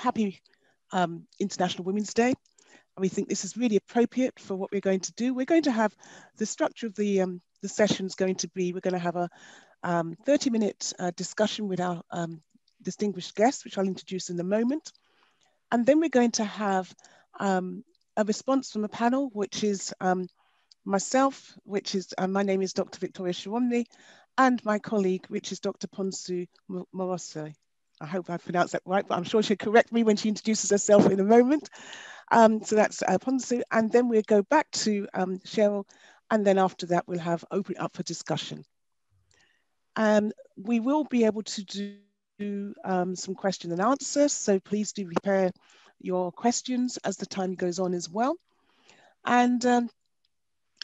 happy um, International Women's Day. And we think this is really appropriate for what we're going to do. We're going to have the structure of the, um, the session is going to be, we're going to have a 30 um, minute uh, discussion with our um, distinguished guests, which I'll introduce in a moment. And then we're going to have um, a response from a panel, which is myself, which is, uh, my name is Dr. Victoria Showunmi, and my colleague, which is Dr. Pontso Moorosi. I hope I pronounced that right, but I'm sure she'll correct me when she introduces herself in a moment. Um, so that's uh, Pontso, and then we'll go back to um, Charol, and then after that we'll have open up for discussion. Um, we will be able to do um, some question and answers, so please do prepare your questions as the time goes on as well. And um,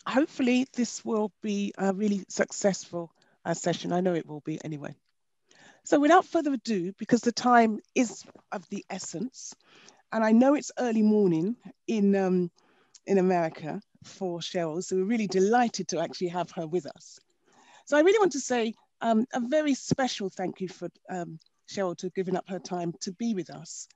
hopefully this will be a really successful uh, session. I know it will be anyway. So without further ado, because the time is of the essence, and I know it's early morning in, um, in America for Charol, so we're really delighted to actually have her with us. So I really want to say um, a very special thank you for um, Charol to giving up her time to be with us.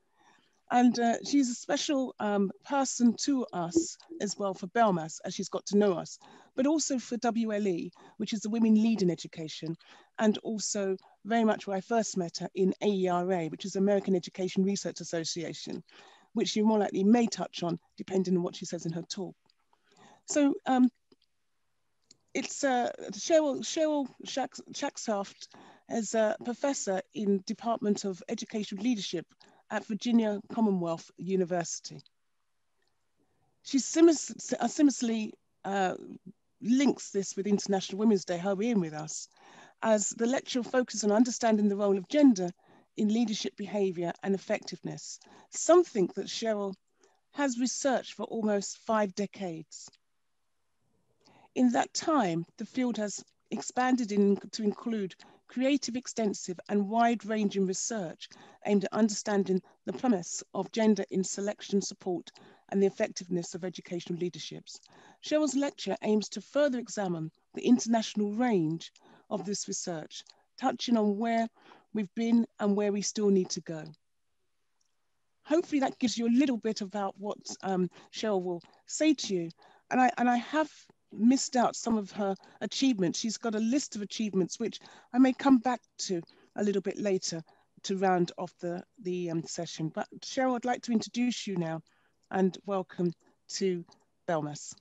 And uh, she's a special um, person to us as well for BELMAS, as she's got to know us, but also for WLE, which is the Women Lead in Education, and also very much where I first met her in AERA, which is American Education Research Association, which you more likely may touch on depending on what she says in her talk. So um, it's uh, Charol, Charol as a professor in Department of Education Leadership at Virginia Commonwealth University. She seamlessly uh, links this with International Women's Day, her being with us, as the lecture focuses on understanding the role of gender in leadership behavior and effectiveness, something that Charol has researched for almost five decades. In that time, the field has expanded in, to include creative, extensive and wide-ranging research aimed at understanding the premise of gender in selection support and the effectiveness of educational leaderships. Charol's lecture aims to further examine the international range of this research, touching on where we've been and where we still need to go. Hopefully that gives you a little bit about what um, Charol will say to you. And I, and I have missed out some of her achievements. She's got a list of achievements, which I may come back to a little bit later to round off the, the um, session. But Charol, I'd like to introduce you now and welcome to BELMAS.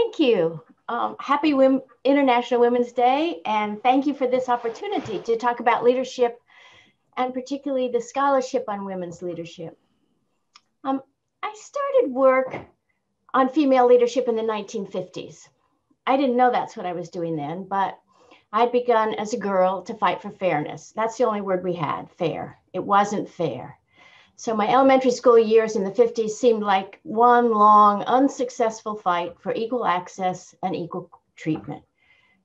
Thank you. Um, happy Wim International Women's Day, and thank you for this opportunity to talk about leadership and particularly the scholarship on women's leadership. Um, I started work on female leadership in the 1950s. I didn't know that's what I was doing then, but I'd begun as a girl to fight for fairness. That's the only word we had fair. It wasn't fair. So my elementary school years in the 50s seemed like one long, unsuccessful fight for equal access and equal treatment.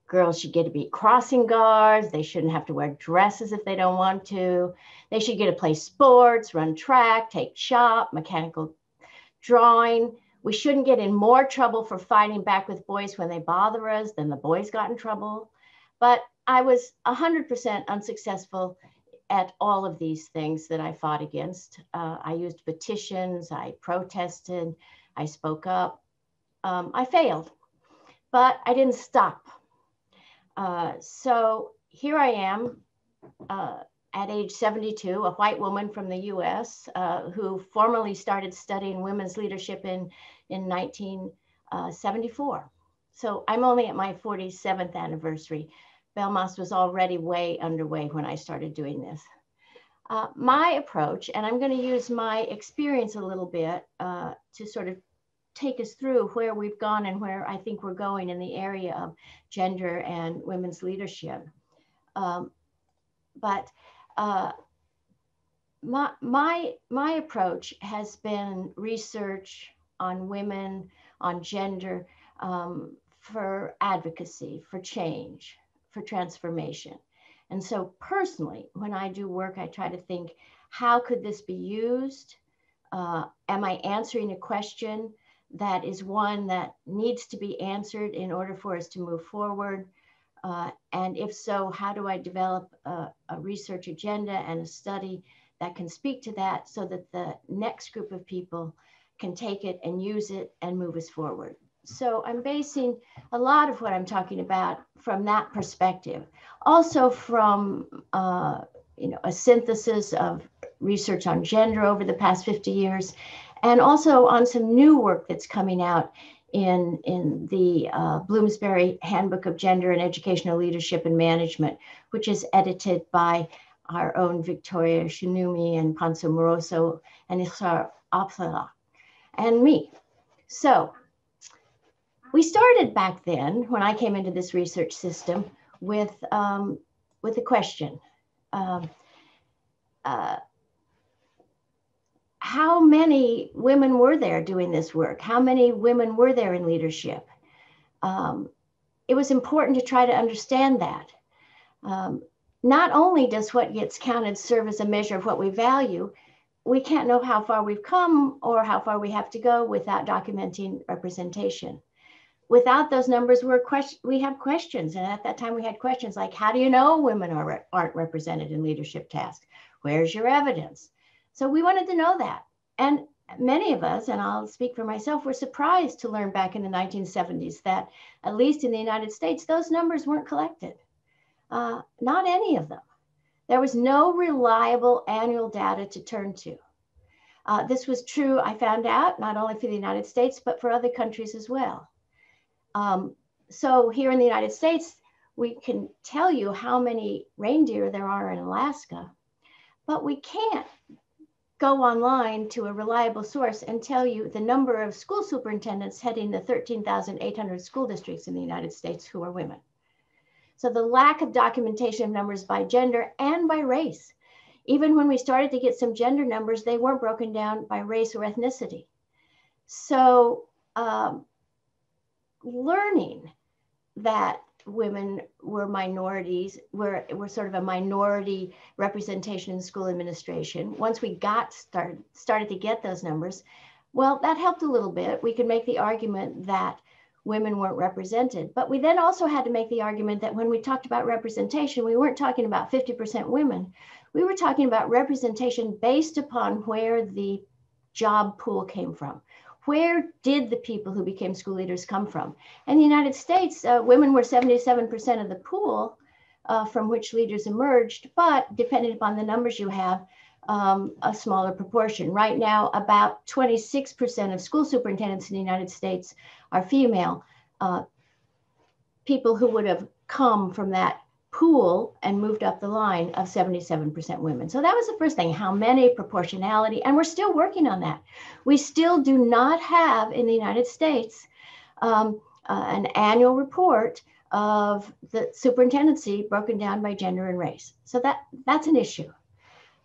Girls should get to be crossing guards. They shouldn't have to wear dresses if they don't want to. They should get to play sports, run track, take shop, mechanical drawing we shouldn't get in more trouble for fighting back with boys when they bother us than the boys got in trouble. But I was 100% unsuccessful at all of these things that I fought against. Uh, I used petitions, I protested, I spoke up. Um, I failed, but I didn't stop. Uh, so here I am, uh, at age 72, a white woman from the US uh, who formally started studying women's leadership in, in 1974. Uh, so I'm only at my 47th anniversary. BELMAS was already way underway when I started doing this. Uh, my approach, and I'm going to use my experience a little bit uh, to sort of take us through where we've gone and where I think we're going in the area of gender and women's leadership. Um, but uh, my, my, my approach has been research on women, on gender, um, for advocacy, for change, for transformation. And so personally, when I do work, I try to think, how could this be used? Uh, am I answering a question that is one that needs to be answered in order for us to move forward? Uh, and if so, how do I develop a, a, research agenda and a study that can speak to that so that the next group of people can take it and use it and move us forward. So I'm basing a lot of what I'm talking about from that perspective. Also from uh, you know a synthesis of research on gender over the past 50 years, and also on some new work that's coming out in, in the uh, Bloomsbury Handbook of Gender and Educational Leadership and Management, which is edited by our own Victoria Showunmi and Pontso Moorosi and Izhar Oplatka and me. So we started back then when I came into this research system with, um, with a question. Um, uh, how many women were there doing this work? How many women were there in leadership? Um, it was important to try to understand that. Um, not only does what gets counted serve as a measure of what we value, we can't know how far we've come or how far we have to go without documenting representation. Without those numbers, we're question, we have questions. And at that time, we had questions like, how do you know women are, aren't represented in leadership tasks? Where's your evidence? So we wanted to know that. And many of us, and I'll speak for myself, were surprised to learn back in the 1970s that, at least in the United States, those numbers weren't collected. Uh, not any of them. There was no reliable annual data to turn to. Uh, this was true, I found out, not only for the United States, but for other countries as well. Um, so here in the United States, we can tell you how many reindeer there are in Alaska, but we can't go online to a reliable source and tell you the number of school superintendents heading the 13,800 school districts in the United States who are women. So the lack of documentation of numbers by gender and by race. Even when we started to get some gender numbers, they weren't broken down by race or ethnicity. So um, learning that women were minorities, were, were sort of a minority representation in school administration. Once we got started, started to get those numbers, well, that helped a little bit. We could make the argument that women weren't represented. But we then also had to make the argument that when we talked about representation, we weren't talking about 50% women. We were talking about representation based upon where the job pool came from where did the people who became school leaders come from? In the United States, uh, women were 77% of the pool uh, from which leaders emerged, but depending upon the numbers you have, um, a smaller proportion. Right now, about 26% of school superintendents in the United States are female. Uh, people who would have come from that pool and moved up the line of 77% women. So that was the first thing how many, proportionality, and we're still working on that. We still do not have in the United States um, uh, an annual report of the superintendency broken down by gender and race. So that that's an issue.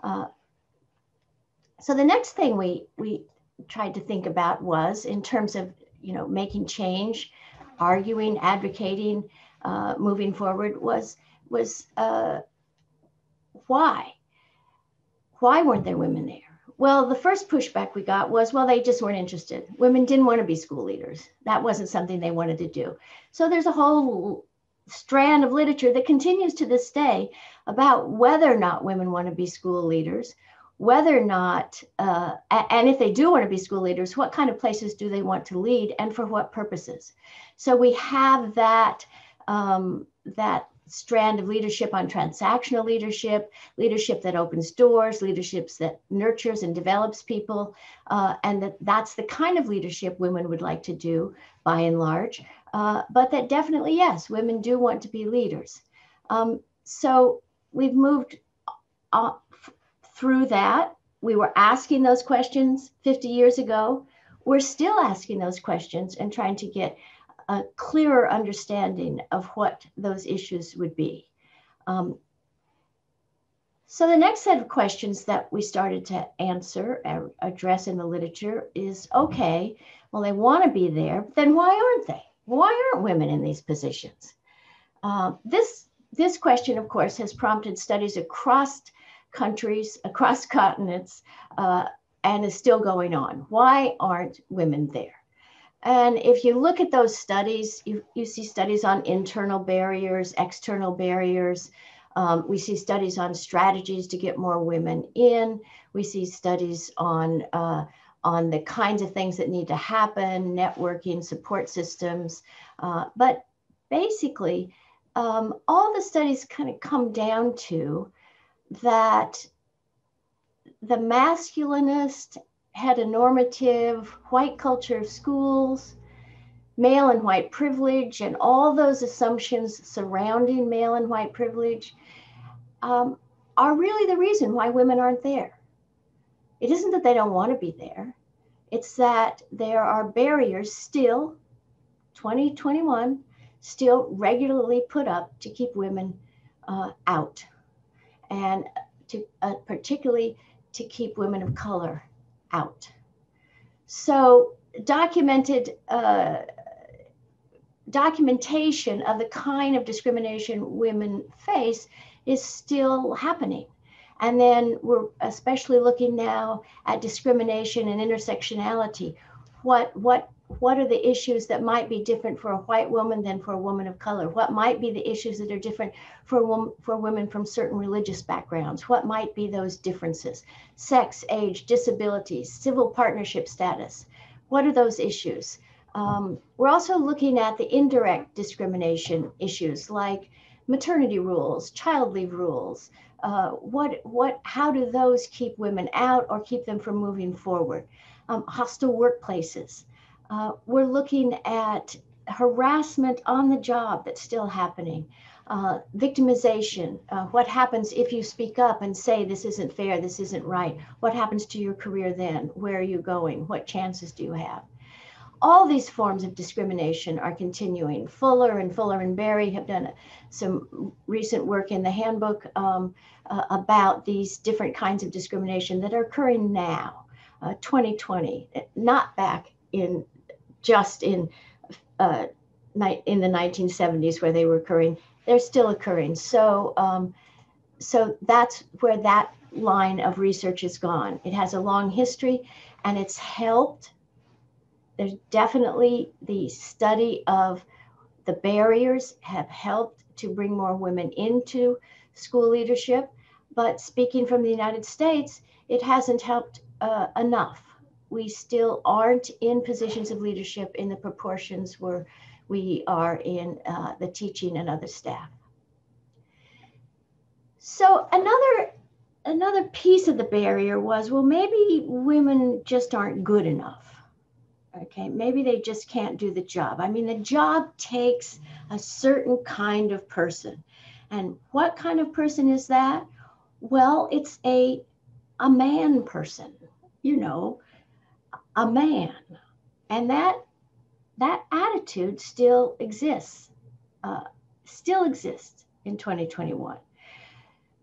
Uh, so the next thing we we tried to think about was in terms of you know making change, arguing, advocating, uh, moving forward was was uh, why? Why weren't there women there? Well, the first pushback we got was, well, they just weren't interested. Women didn't want to be school leaders. That wasn't something they wanted to do. So there's a whole strand of literature that continues to this day about whether or not women want to be school leaders, whether or not, uh, and if they do want to be school leaders, what kind of places do they want to lead and for what purposes? So we have that um, that strand of leadership on transactional leadership, leadership that opens doors, leaderships that nurtures and develops people, uh, and that that's the kind of leadership women would like to do by and large. Uh, but that definitely, yes, women do want to be leaders. Um, so we've moved uh, through that. We were asking those questions 50 years ago. We're still asking those questions and trying to get a clearer understanding of what those issues would be. Um, so the next set of questions that we started to answer, address in the literature is, okay, well, they want to be there, but then why aren't they? Why aren't women in these positions? Uh, this, this question, of course, has prompted studies across countries, across continents, uh, and is still going on. Why aren't women there? And if you look at those studies, you, you see studies on internal barriers, external barriers, Um, we see studies on strategies to get more women in. We see studies on uh, on the kinds of things that need to happen, networking, support systems. Uh, but basically, um, all the studies kind of come down to that the masculinist, heteronormative, white culture of schools, male and white privilege, and all those assumptions surrounding male and white privilege um, are really the reason why women aren't there. It isn't that they don't want to be there, it's that there are barriers still, 2021, still regularly put up to keep women uh, out, and to uh, particularly to keep women of color out. So documented uh, documentation of the kind of discrimination women face is still happening. And then we're especially looking now at discrimination and intersectionality. What, what, what are the issues that might be different for a white woman than for a woman of color? What might be the issues that are different for, for women from certain religious backgrounds? What might be those differences? Sex, age, disabilities, civil partnership status. What are those issues? Um, we're also looking at the indirect discrimination issues like maternity rules, child leave rules. Uh, what, what, how do those keep women out or keep them from moving forward? Um, hostile workplaces. Uh, we're looking at harassment on the job that's still happening. Uh, victimization, uh, what happens if you speak up and say this isn't fair, this isn't right? What happens to your career then? Where are you going? What chances do you have? all these forms of discrimination are continuing. Fuller and Fuller and Berry have done some recent work in the handbook um, uh, about these different kinds of discrimination that are occurring now, uh, 2020, not back in just in uh, in the 1970s where they were occurring. They're still occurring. So, um, so that's where that line of research is gone. It has a long history, and it's helped there's definitely the study of the barriers have helped to bring more women into school leadership. But speaking from the United States, it hasn't helped uh, enough. We still aren't in positions of leadership in the proportions where we are in uh, the teaching and other staff. So another another piece of the barrier was well maybe women just aren't good enough Okay, maybe they just can't do the job. I mean, the job takes a certain kind of person. And what kind of person is that? Well, it's a a man person, you know, a man. And that that attitude still exists, uh, still exists in 2021.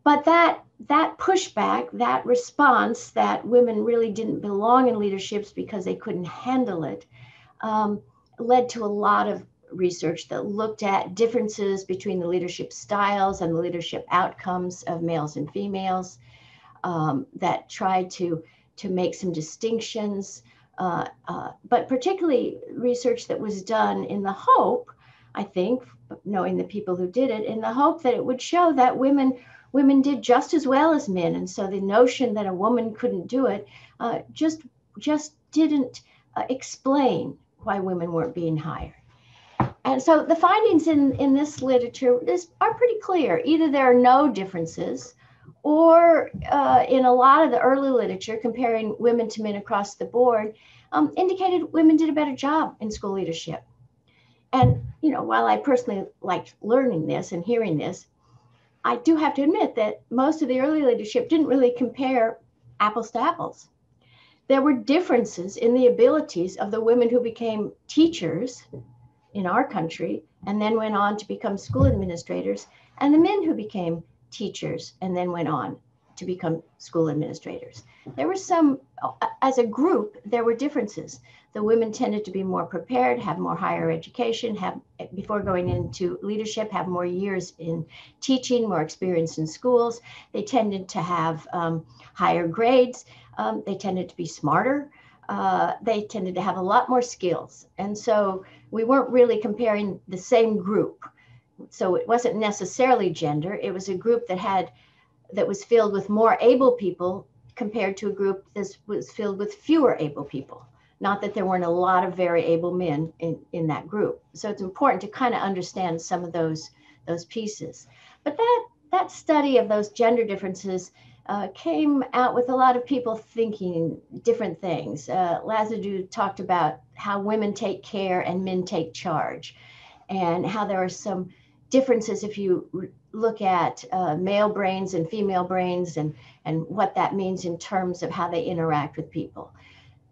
But that that pushback, that response that women really didn't belong in leaderships because they couldn't handle it, um, led to a lot of research that looked at differences between the leadership styles and the leadership outcomes of males and females, um, that tried to, to make some distinctions, uh, uh, but particularly research that was done in the hope, I think, knowing the people who did it, in the hope that it would show that women women did just as well as men. And so the notion that a woman couldn't do it uh, just, just didn't uh, explain why women weren't being hired. And so the findings in, in this literature is, are pretty clear. Either there are no differences, or uh, in a lot of the early literature comparing women to men across the board, um, indicated women did a better job in school leadership. And you know, while I personally liked learning this and hearing this, I do have to admit that most of the early leadership didn't really compare apples to apples. There were differences in the abilities of the women who became teachers in our country and then went on to become school administrators, and the men who became teachers and then went on to become school administrators. There were some, as a group, there were differences. The women tended to be more prepared, have more higher education, have before going into leadership, have more years in teaching, more experience in schools. They tended to have um, higher grades. Um, they tended to be smarter. Uh, they tended to have a lot more skills. And so we weren't really comparing the same group so it wasn't necessarily gender. It was a group that had that was filled with more able people compared to a group that was filled with fewer able people. Not that there weren't a lot of very able men in, in that group. So it's important to kind of understand some of those those pieces. But that that study of those gender differences uh, came out with a lot of people thinking different things. Uh, Lazadu talked about how women take care and men take charge, and how there are some differences if you look at uh, male brains and female brains and, and what that means in terms of how they interact with people.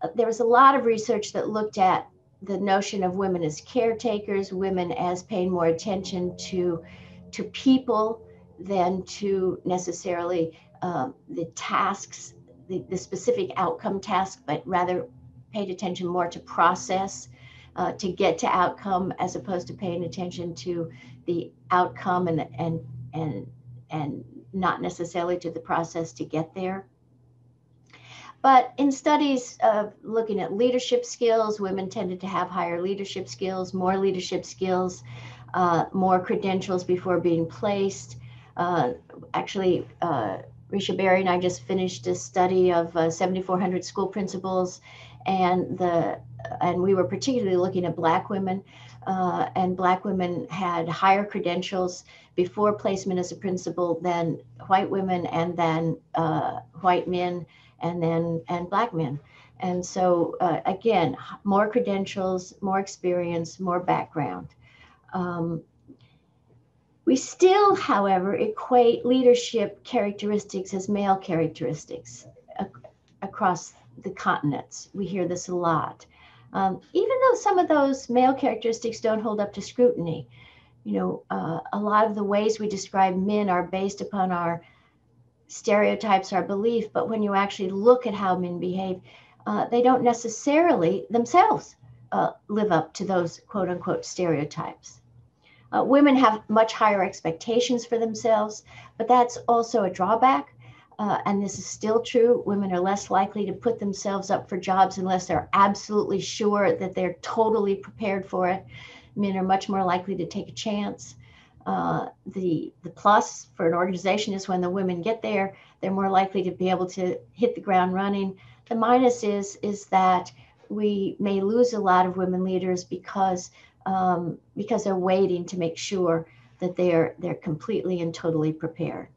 Uh, there was a lot of research that looked at the notion of women as caretakers, women as paying more attention to, to people than to necessarily uh, the tasks, the, the specific outcome task, but rather paid attention more to process uh, to get to outcome as opposed to paying attention to the outcome and and and and not necessarily to the process to get there. But in studies of looking at leadership skills, women tended to have higher leadership skills, more leadership skills, uh, more credentials before being placed. Uh, actually, uh, Risha Berry and I just finished a study of uh, 7,400 school principals, and the and we were particularly looking at Black women uh, and Black women had higher credentials before placement as a principal than white women and then uh, white men and then and Black men. And so uh, again, more credentials, more experience, more background. Um, we still, however, equate leadership characteristics as male characteristics ac- across the continents. We hear this a lot. Um, even though some of those male characteristics don't hold up to scrutiny, you know, uh, a lot of the ways we describe men are based upon our stereotypes, our belief, but when you actually look at how men behave, uh, they don't necessarily themselves uh, live up to those quote unquote stereotypes. Uh, women have much higher expectations for themselves, but that's also a drawback uh, and this is still true, women are less likely to put themselves up for jobs unless they're absolutely sure that they're totally prepared for it. Men are much more likely to take a chance. Uh, the the plus for an organization is when the women get there, they're more likely to be able to hit the ground running. The minus is is that we may lose a lot of women leaders because um, because they're waiting to make sure that they're they're completely and totally prepared.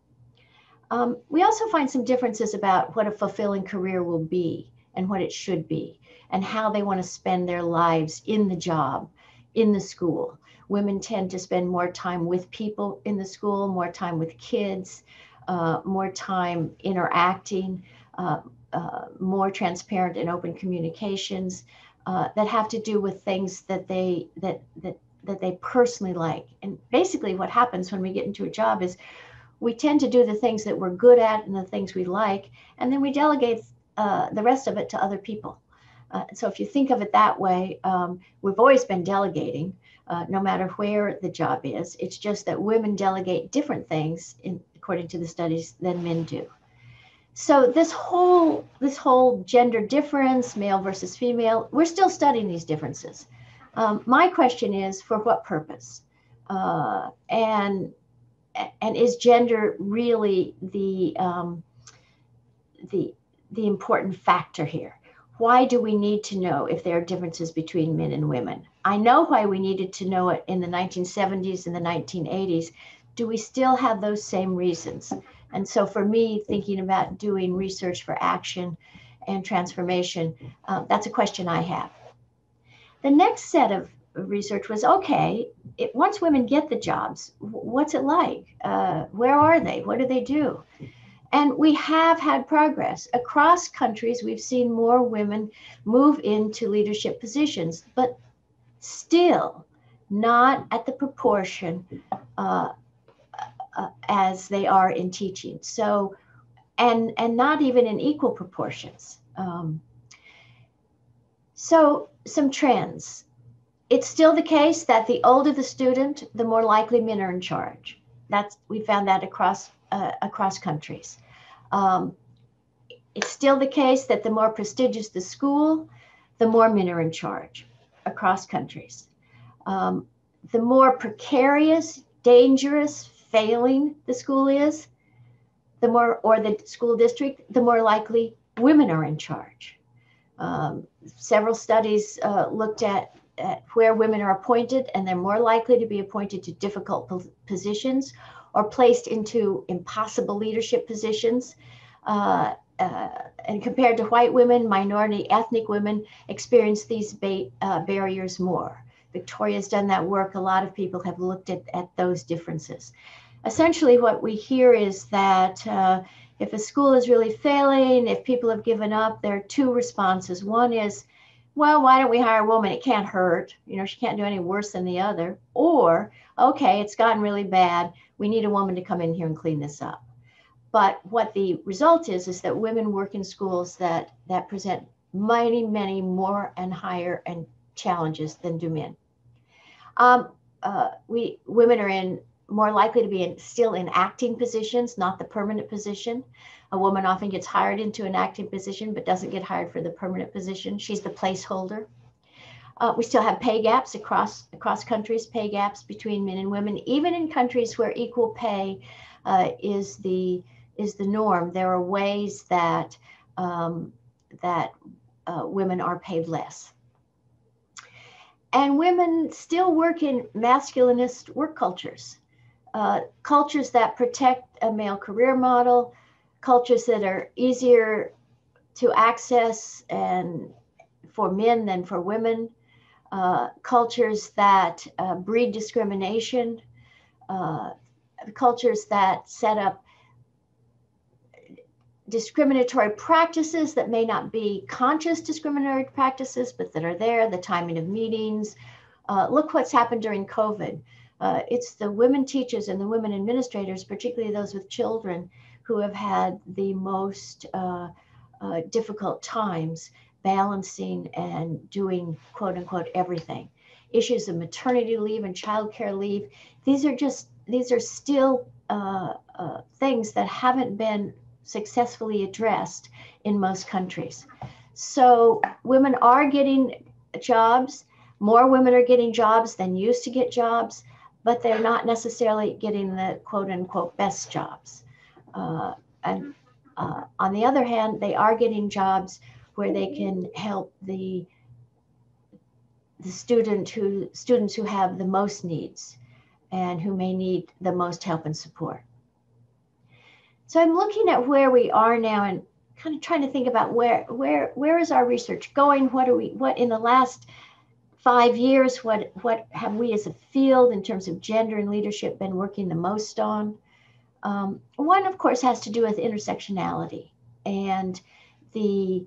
Um, we also find some differences about what a fulfilling career will be and what it should be, and how they want to spend their lives in the job, in the school. Women tend to spend more time with people in the school, more time with kids, uh, more time interacting, uh, uh, more transparent and open communications uh, that have to do with things that they that that that they personally like. And basically, what happens when we get into a job is we tend to do the things that we're good at and the things we like, and then we delegate uh, the rest of it to other people. Uh, so if you think of it that way, um, we've always been delegating, uh, no matter where the job is. It's just that women delegate different things, in, according to the studies, than men do. So this whole this whole gender difference, male versus female, we're still studying these differences. Um, my question is, for what purpose? Uh, and and is gender really the um, the the important factor here? Why do we need to know if there are differences between men and women? I know why we needed to know it in the 1970s and the 1980s. Do we still have those same reasons? And so, for me, thinking about doing research for action and transformation, uh, that's a question I have. The next set of research was okay it, once women get the jobs what's it like? Uh, where are they? What do they do? And we have had progress. Across countries we've seen more women move into leadership positions but still not at the proportion uh, uh, as they are in teaching. So and and not even in equal proportions. Um, so some trends it's still the case that the older the student, the more likely men are in charge. That's we found that across uh, across countries. Um, it's still the case that the more prestigious the school, the more men are in charge across countries. Um, the more precarious dangerous failing the school is, the more, or the school district, the more likely women are in charge. Um, several studies uh, looked at, at, where women are appointed, and they're more likely to be appointed to difficult positions or placed into impossible leadership positions. Uh, uh, and compared to white women, minority ethnic women experience these ba uh, barriers more. Victoria's done that work. A lot of people have looked at, at those differences. Essentially, what we hear is that uh, if a school is really failing, if people have given up, there are two responses. One is, well, why don't we hire a woman? It can't hurt. You know, she can't do any worse than the other. Or, okay, it's gotten really bad. We need a woman to come in here and clean this up. But what the result is, is that women work in schools that, that present many, many more and higher and challenges than do men. Um, uh, we women are in more likely to be in, still in acting positions, not the permanent position. A woman often gets hired into an acting position, but doesn't get hired for the permanent position. She's the placeholder. Uh, we still have pay gaps across across countries, pay gaps between men and women, even in countries where equal pay uh, is the is the norm. There are ways that um, that uh, women are paid less. And women still work in masculinist work cultures, uh, cultures that protect a male career model, cultures that are easier to access and for men than for women, uh, cultures that uh, breed discrimination, uh, cultures that set up discriminatory practices that may not be conscious discriminatory practices, but that are there, the timing of meetings. Uh, look what's happened during COVID. Uh, it's the women teachers and the women administrators, particularly those with children, who have had the most uh, uh difficult times balancing and doing quote unquote everything. Issues of maternity leave and childcare leave. These are just, these are still uh, uh, things that haven't been successfully addressed in most countries. So women are getting jobs. More women are getting jobs than used to get jobs, but they're not necessarily getting the quote unquote best jobs. Uh, and uh, on the other hand, they are getting jobs where they can help the the student who students who have the most needs and who may need the most help and support. So I'm looking at where we are now and kind of trying to think about where where where is our research going? What are we what in the last five years, what what have we as a field in terms of gender and leadership been working the most on? Um, one, of course, has to do with intersectionality and the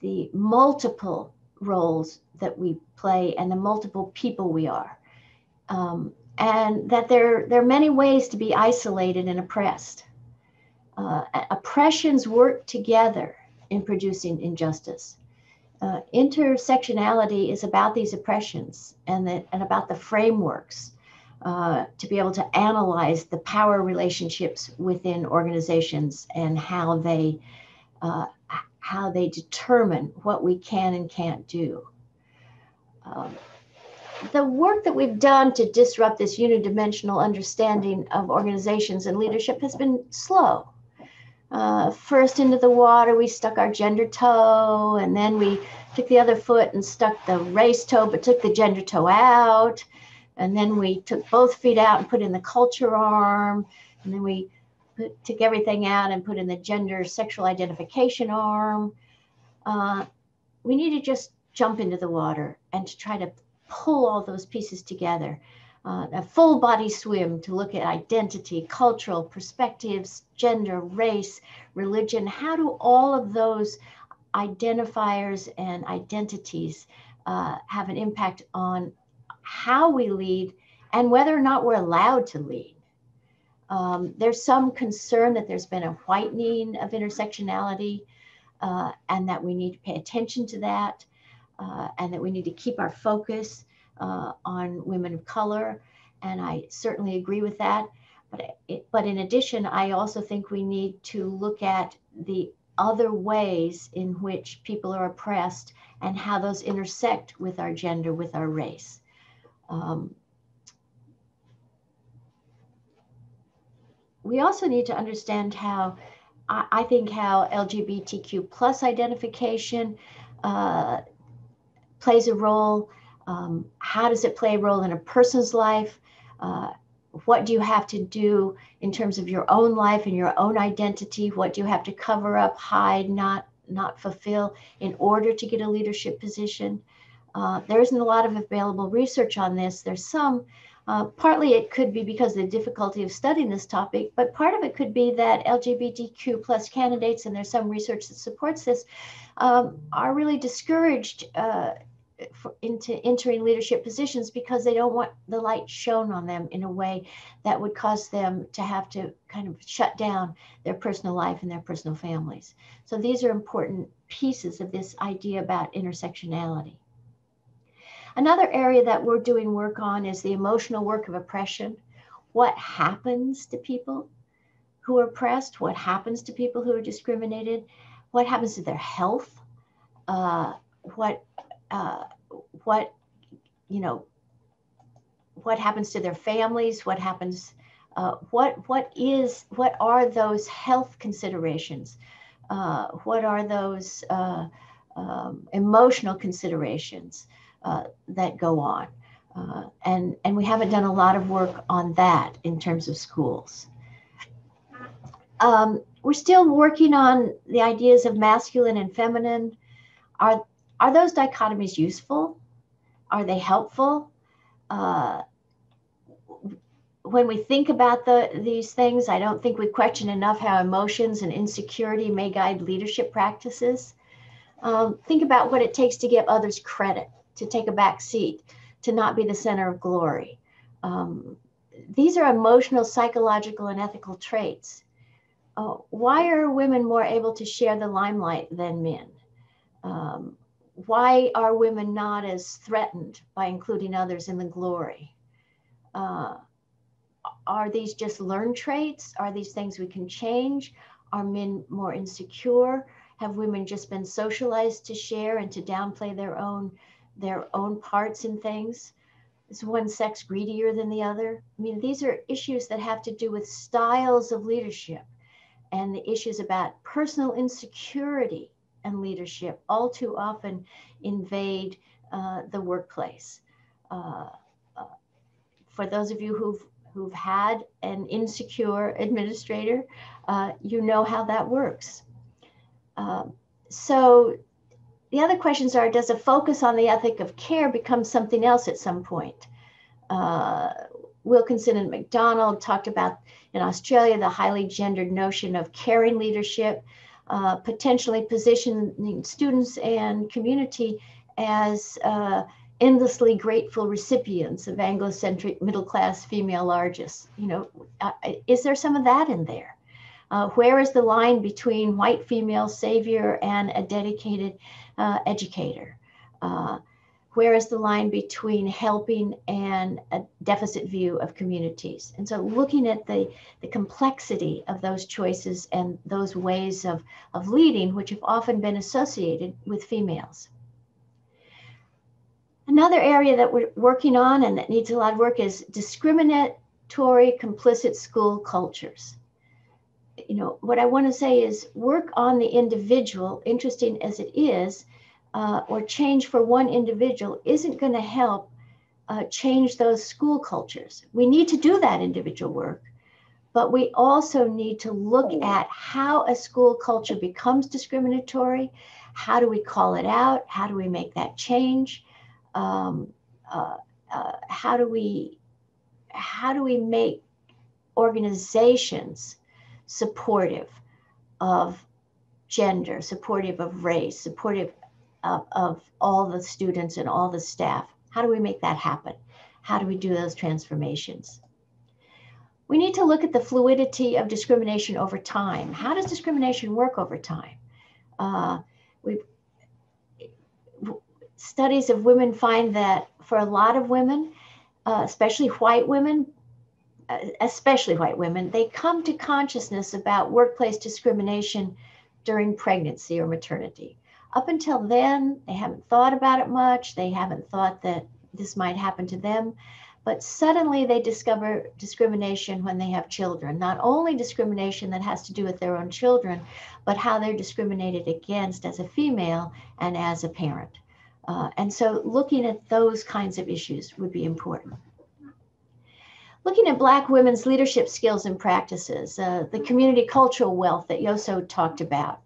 the multiple roles that we play and the multiple people we are. Um, and that there, there are many ways to be isolated and oppressed uh, oppressions work together in producing injustice. Uh, intersectionality is about these oppressions and, the, and about the frameworks uh, to be able to analyze the power relationships within organizations and how they uh, how they determine what we can and can't do. Um, the work that we've done to disrupt this unidimensional understanding of organizations and leadership has been slow uh, first into the water, we stuck our gender toe, and then we took the other foot and stuck the race toe, but took the gender toe out. And then we took both feet out and put in the culture arm. And then we put, took everything out and put in the gender sexual identification arm. Uh, we need to just jump into the water and to try to pull all those pieces together uh, a full body swim to look at identity, cultural perspectives, gender, race, religion. How do all of those identifiers and identities uh, have an impact on how we lead and whether or not we're allowed to lead? Um, there's some concern that there's been a whitening of intersectionality uh, and that we need to pay attention to that uh, and that we need to keep our focus uh, on women of color, and I certainly agree with that. But, it, but in addition, I also think we need to look at the other ways in which people are oppressed and how those intersect with our gender, with our race. Um, we also need to understand how, I, I think, how LGBTQ plus identification uh, plays a role. Um, how does it play a role in a person's life? Uh, what do you have to do in terms of your own life and your own identity? What do you have to cover up, hide, not not fulfill in order to get a leadership position? Uh, there isn't a lot of available research on this. There's some. Uh, partly it could be because of the difficulty of studying this topic, but part of it could be that LGBTQ plus candidates, and there's some research that supports this, um, are really discouraged uh, for, into entering leadership positions because they don't want the light shown on them in a way that would cause them to have to kind of shut down their personal life and their personal families. So these are important pieces of this idea about intersectionality. Another area that we're doing work on is the emotional work of oppression. What happens to people who are oppressed? What happens to people who are discriminated? What happens to their health? Uh, what uh, what you know what happens to their families what happens uh, what what is what are those health considerations? Uh, what are those uh, um, emotional considerations uh, that go on? Uh, and and we haven't done a lot of work on that in terms of schools. Um, we're still working on the ideas of masculine and feminine. Are are those dichotomies useful? Are they helpful? Uh, when we think about the, these things, I don't think we question enough how emotions and insecurity may guide leadership practices. Um, think about what it takes to give others credit, to take a back seat, to not be the center of glory. Um, these are emotional, psychological, and ethical traits. Uh, why are women more able to share the limelight than men? Um, why are women not as threatened by including others in the glory? Uh, are these just learned traits? Are these things we can change? Are men more insecure? Have women just been socialized to share and to downplay their own their own parts in things? Is one sex greedier than the other? I mean, these are issues that have to do with styles of leadership and the issues about personal insecurity and leadership all too often invade uh, the workplace. Uh, uh, for those of you who've who've had an insecure administrator, uh, you know how that works. Um, so the other questions are, does a focus on the ethic of care become something else at some point? Uh, Wilkinson and McDonald talked about in Australia the highly gendered notion of caring leadership uh, potentially positioning students and community as uh, endlessly grateful recipients of Anglo-centric middle-class female largesse. You know, uh, is there some of that in there? Uh, where is the line between white female savior and a dedicated uh, educator? Where is the line between helping and a deficit view of communities? And so looking at the, the complexity of those choices and those ways of, of leading, which have often been associated with females. Another area that we're working on and that needs a lot of work is discriminatory complicit school cultures. You know, what I want to say is work on the individual, interesting as it is, uh, or change for one individual isn't going to help uh, change those school cultures. We need to do that individual work, but we also need to look at how a school culture becomes discriminatory. How do we call it out? How do we make that change? Um, uh, uh how do we how do we make organizations supportive of gender, supportive of race, supportive of, of all the students and all the staff. How do we make that happen? How do we do those transformations? We need to look at the fluidity of discrimination over time. How does discrimination work over time? Uh, we studies of women find that for a lot of women, uh, especially white women, uh, especially white women, they come to consciousness about workplace discrimination during pregnancy or maternity up until then, they haven't thought about it much. They haven't thought that this might happen to them. but suddenly they discover discrimination when they have children. Not only discrimination that has to do with their own children, but how they're discriminated against as a female and as a parent. Uh, and so looking at those kinds of issues would be important. Looking at Black women's leadership skills and practices, uh, the community cultural wealth that Yosso talked about.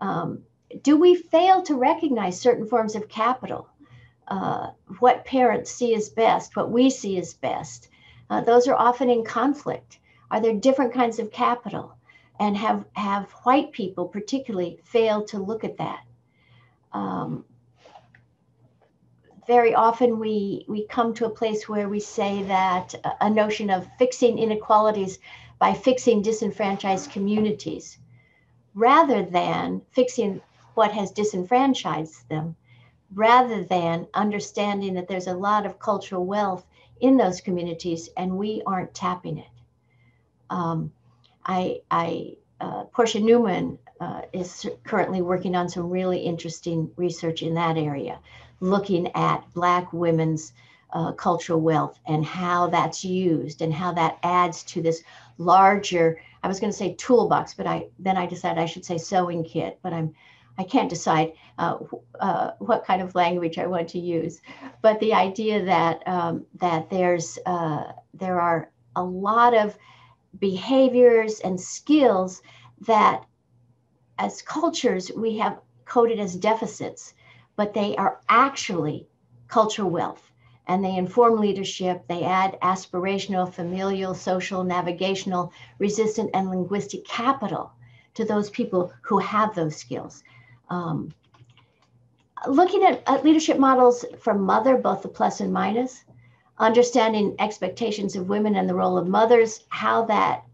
Um, do we fail to recognize certain forms of capital? Uh, what parents see as best, what we see as best? Uh, those are often in conflict. Are there different kinds of capital? And have, have white people particularly failed to look at that? Um, very often we, we come to a place where we say that a notion of fixing inequalities by fixing disenfranchised communities rather than fixing what has disenfranchised them, rather than understanding that there's a lot of cultural wealth in those communities and we aren't tapping it. Um, I, I uh, Portia Newman uh, is currently working on some really interesting research in that area looking at Black women's uh, cultural wealth and how that's used and how that adds to this larger i was going to say toolbox but i then i decided i should say sewing kit but i'm i can't decide uh, uh, what kind of language i want to use but the idea that um, that there's uh, there are a lot of behaviors and skills that as cultures we have coded as deficits but they are actually cultural wealth and they inform leadership. They add aspirational, familial, social, navigational, resistant, and linguistic capital to those people who have those skills. Um, looking at, at leadership models from mother, both the plus and minus, understanding expectations of women and the role of mothers, how that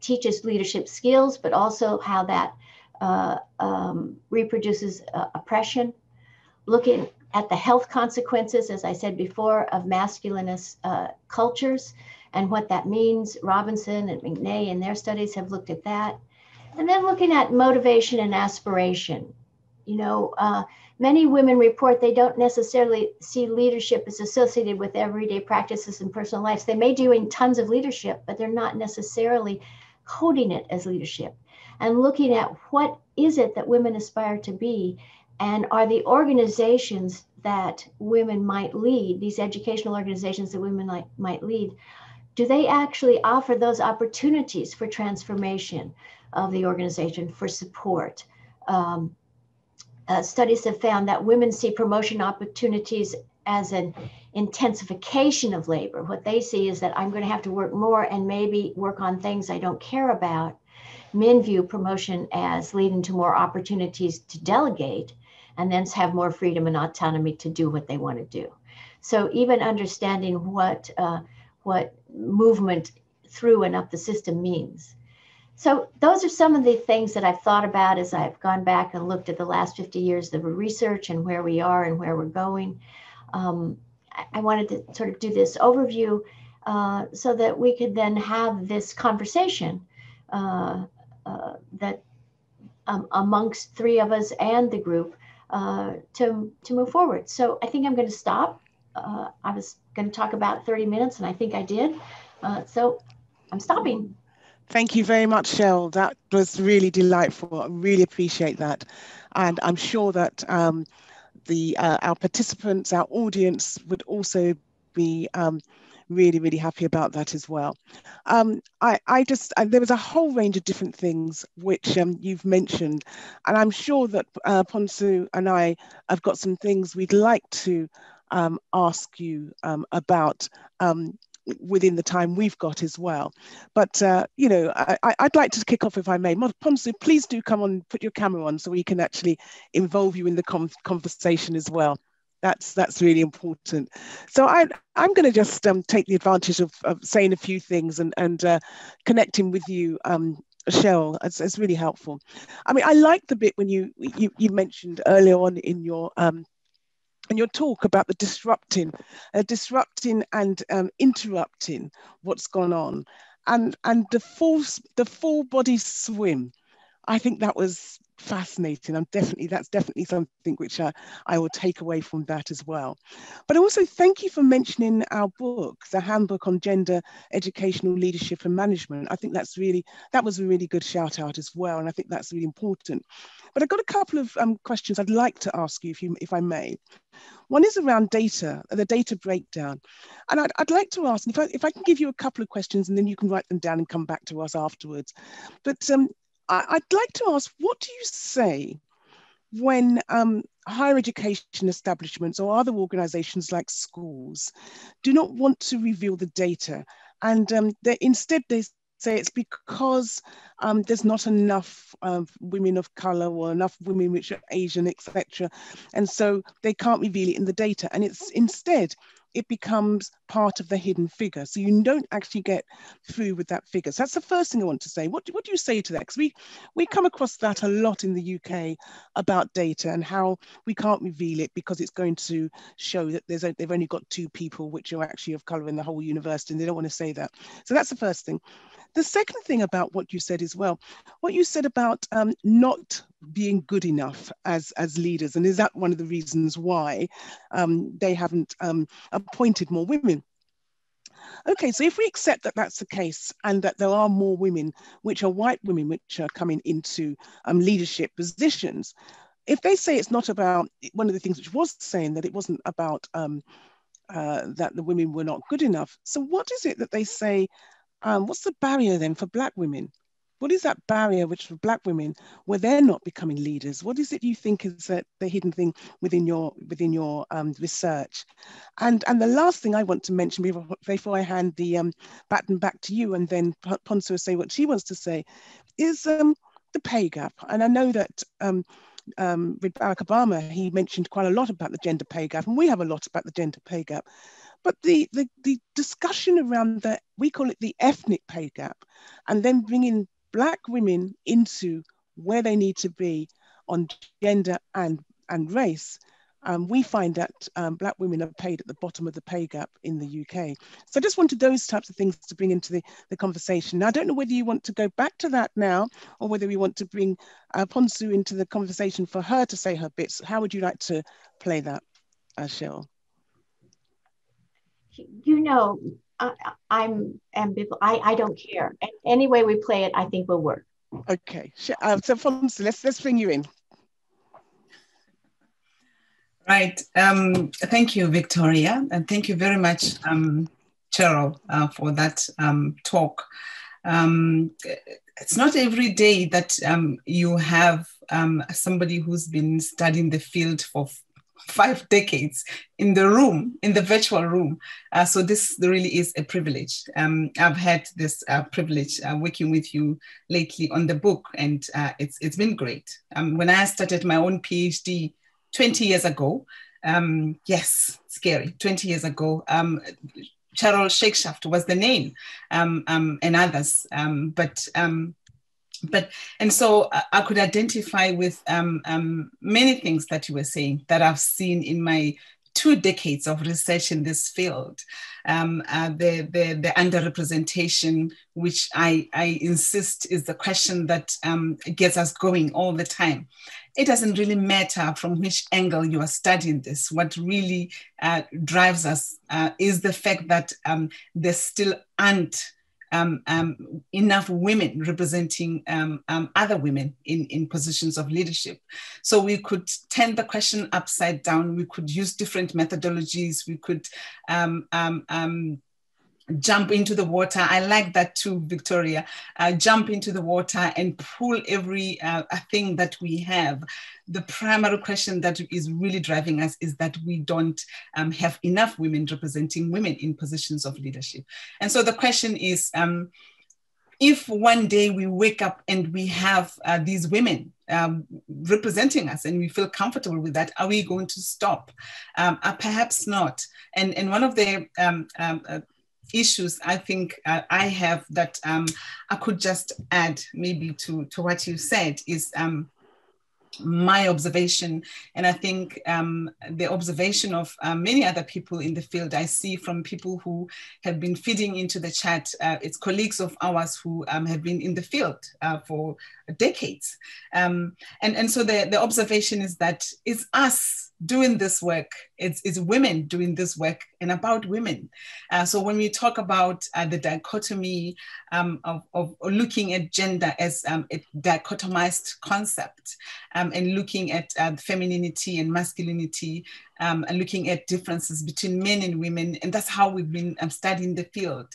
teaches leadership skills, but also how that uh, um, reproduces uh, oppression looking at the health consequences, as I said before, of masculinist uh, cultures and what that means. Robinson and McNay in their studies have looked at that. And then looking at motivation and aspiration. You know, uh, many women report they don't necessarily see leadership as associated with everyday practices and personal lives. They may do in tons of leadership, but they're not necessarily coding it as leadership. And looking at what is it that women aspire to be and are the organizations that women might lead, these educational organizations that women like, might lead, do they actually offer those opportunities for transformation of the organization, for support? Um, uh, studies have found that women see promotion opportunities as an intensification of labor. What they see is that I'm going to have to work more and maybe work on things I don't care about. Men view promotion as leading to more opportunities to delegate and then have more freedom and autonomy to do what they want to do. So even understanding what uh, what movement through and up the system means. So those are some of the things that I've thought about as I've gone back and looked at the last 50 years of research and where we are and where we're going. Um, I, wanted to sort of do this overview uh, so that we could then have this conversation uh, uh, that um, amongst three of us and the group uh, to, to move forward. So I think I'm going to stop. Uh, I was going to talk about 30 minutes, and I think I did. Uh, so I'm stopping. Thank you very much, Shell. That was really delightful. I really appreciate that. And I'm sure that um, the uh, our participants, our audience would also be um, really, really happy about that as well. Um, I, I just, there was a whole range of different things which um, you've mentioned, and I'm sure that uh, Pontso and I have got some things we'd like to um, ask you um, about within the time we've got as well. But, uh, you know, I, would like to kick off if I may. Pontso, please do come on, put your camera on so we can actually involve you in the conversation as well that's that's really important. So I I'm going to just um, take the advantage of, of, saying a few things and and uh, connecting with you. Um, Shell, it's, it's really helpful. I mean, I like the bit when you you, you mentioned earlier on in your um, in your talk about the disrupting, uh, disrupting and um, interrupting what's gone on, and and the full the full body swim. I think that was fascinating. I'm definitely that's definitely something which I, I will take away from that as well. But also thank you for mentioning our book, the Handbook on Gender Educational Leadership and Management. I think that's really that was a really good shout out as well, and I think that's really important. But I've got a couple of um, questions I'd like to ask you, if you if I may. One is around data, the data breakdown. And I'd, I'd like to ask, if I, if I can give you a couple of questions and then you can write them down and come back to us afterwards. But um, I, would like to ask, what do you say when um, higher education establishments or other organizations like schools do not want to reveal the data and um, they, instead they say it's because um, there's not enough uh, women of color or enough women which are Asian, etc. And so they can't reveal it in the data. And it's instead, it becomes part of the hidden figure. So you don't actually get through with that figure. So that's the first thing I want to say. What do, what do you say to that? Because we, we come across that a lot in the UK about data and how we can't reveal it because it's going to show that there's a, they've only got two people which are actually of color in the whole university and they don't want to say that. So that's the first thing. The second thing about what you said as well, what you said about um, not being good enough as, as leaders, and is that one of the reasons why um, they haven't um, appointed more women? Okay, so if we accept that that's the case and that there are more women, which are white women, which are coming into um, leadership positions, if they say it's not about one of the things which was saying that it wasn't about um, uh, that the women were not good enough. So what is it that they say um, what's the barrier then for Black women? What is that barrier which for Black women where they're not becoming leaders? What is it you think is that the hidden thing within your within your um, research? And and the last thing I want to mention before, I hand the um, baton back to you and then will say what she wants to say is um, the pay gap. And I know that um, um, with Barack Obama, he mentioned quite a lot about the gender pay gap, and we have a lot about the gender pay gap. But the, the, the discussion around the, we call it the ethnic pay gap, and then bringing Black women into where they need to be on gender and, and race, um, we find that um, Black women are paid at the bottom of the pay gap in the UK. So I just wanted those types of things to bring into the, the conversation. Now, I don't know whether you want to go back to that now or whether we want to bring uh, Pontso into the conversation for her to say her bits. How would you like to play that, uh, Charol? You know, I, am ambivalent. I, I don't care. Any way we play it, I think will work. Okay. Uh, so, Fonz, let's let's bring you in. Right. Um, thank you, Victoria, and thank you very much, um, Charol, uh, for that um, talk. Um, it's not every day that um, you have um, somebody who's been studying the field for five decades in the room, in the virtual room. Uh, so this really is a privilege. Um, I've had this uh, privilege uh, working with you lately on the book, and uh, it's it's been great. Um, when I started my own PhD 20 years ago, um, yes, scary, 20 years ago. Um, Charol Shakeshaft was the name, um, um, and others. but but and so I could identify with um, um, many things that you were saying that I've seen in my two decades of research in this field. Um, uh, the, the, the underrepresentation, which I, I insist is the question that um, gets us going all the time. It doesn't really matter from which angle you are studying this. What really uh, drives us uh, is the fact that um, there still aren't um, um, enough women representing um, um, other women in, in positions of leadership. So we could turn the question upside down. We could use different methodologies. We could um, um, jump into the water. I like that too, Victoria. Uh, jump into the water and pull every uh, thing that we have. The primary question that is really driving us is that we don't um, have enough women representing women in positions of leadership. And so the question is, um, if one day we wake up and we have uh, these women um, representing us and we feel comfortable with that, are we going to stop? Um, uh, perhaps not. And, and one of the um, um uh, issues I think uh, I have that um, I could just add maybe to, to what you said is um, my observation, and I think um, the observation of uh, many other people in the field, I see from people who have been feeding into the chat. Uh, it's colleagues of ours who um, have been in the field uh, for decades. Um, and, and so the, the observation is that it's us doing this work, it's, it's women doing this work and about women. Uh, so when we talk about uh, the dichotomy um, of, of, looking at gender as um, a dichotomized concept um, and looking at uh, femininity and masculinity um, and looking at differences between men and women, and that's how we've been um, studying the field.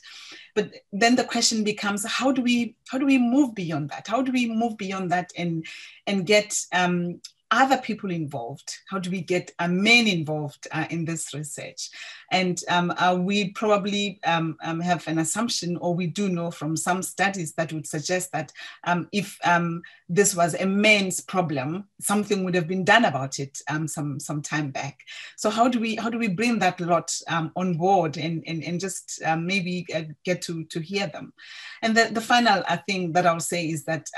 But then the question becomes, how do we how do we move beyond that? How do we move beyond that and and get um, other people involved? How do we get uh, men involved uh, in this research? And um, uh, we probably um, um, have an assumption, or we do know from some studies that would suggest that um, if um, this was a men's problem, something would have been done about it um, some some time back. So how do we how do we bring that lot on board and and, and just maybe uh, get to to hear them? And the, the final uh, thing that I'll say is that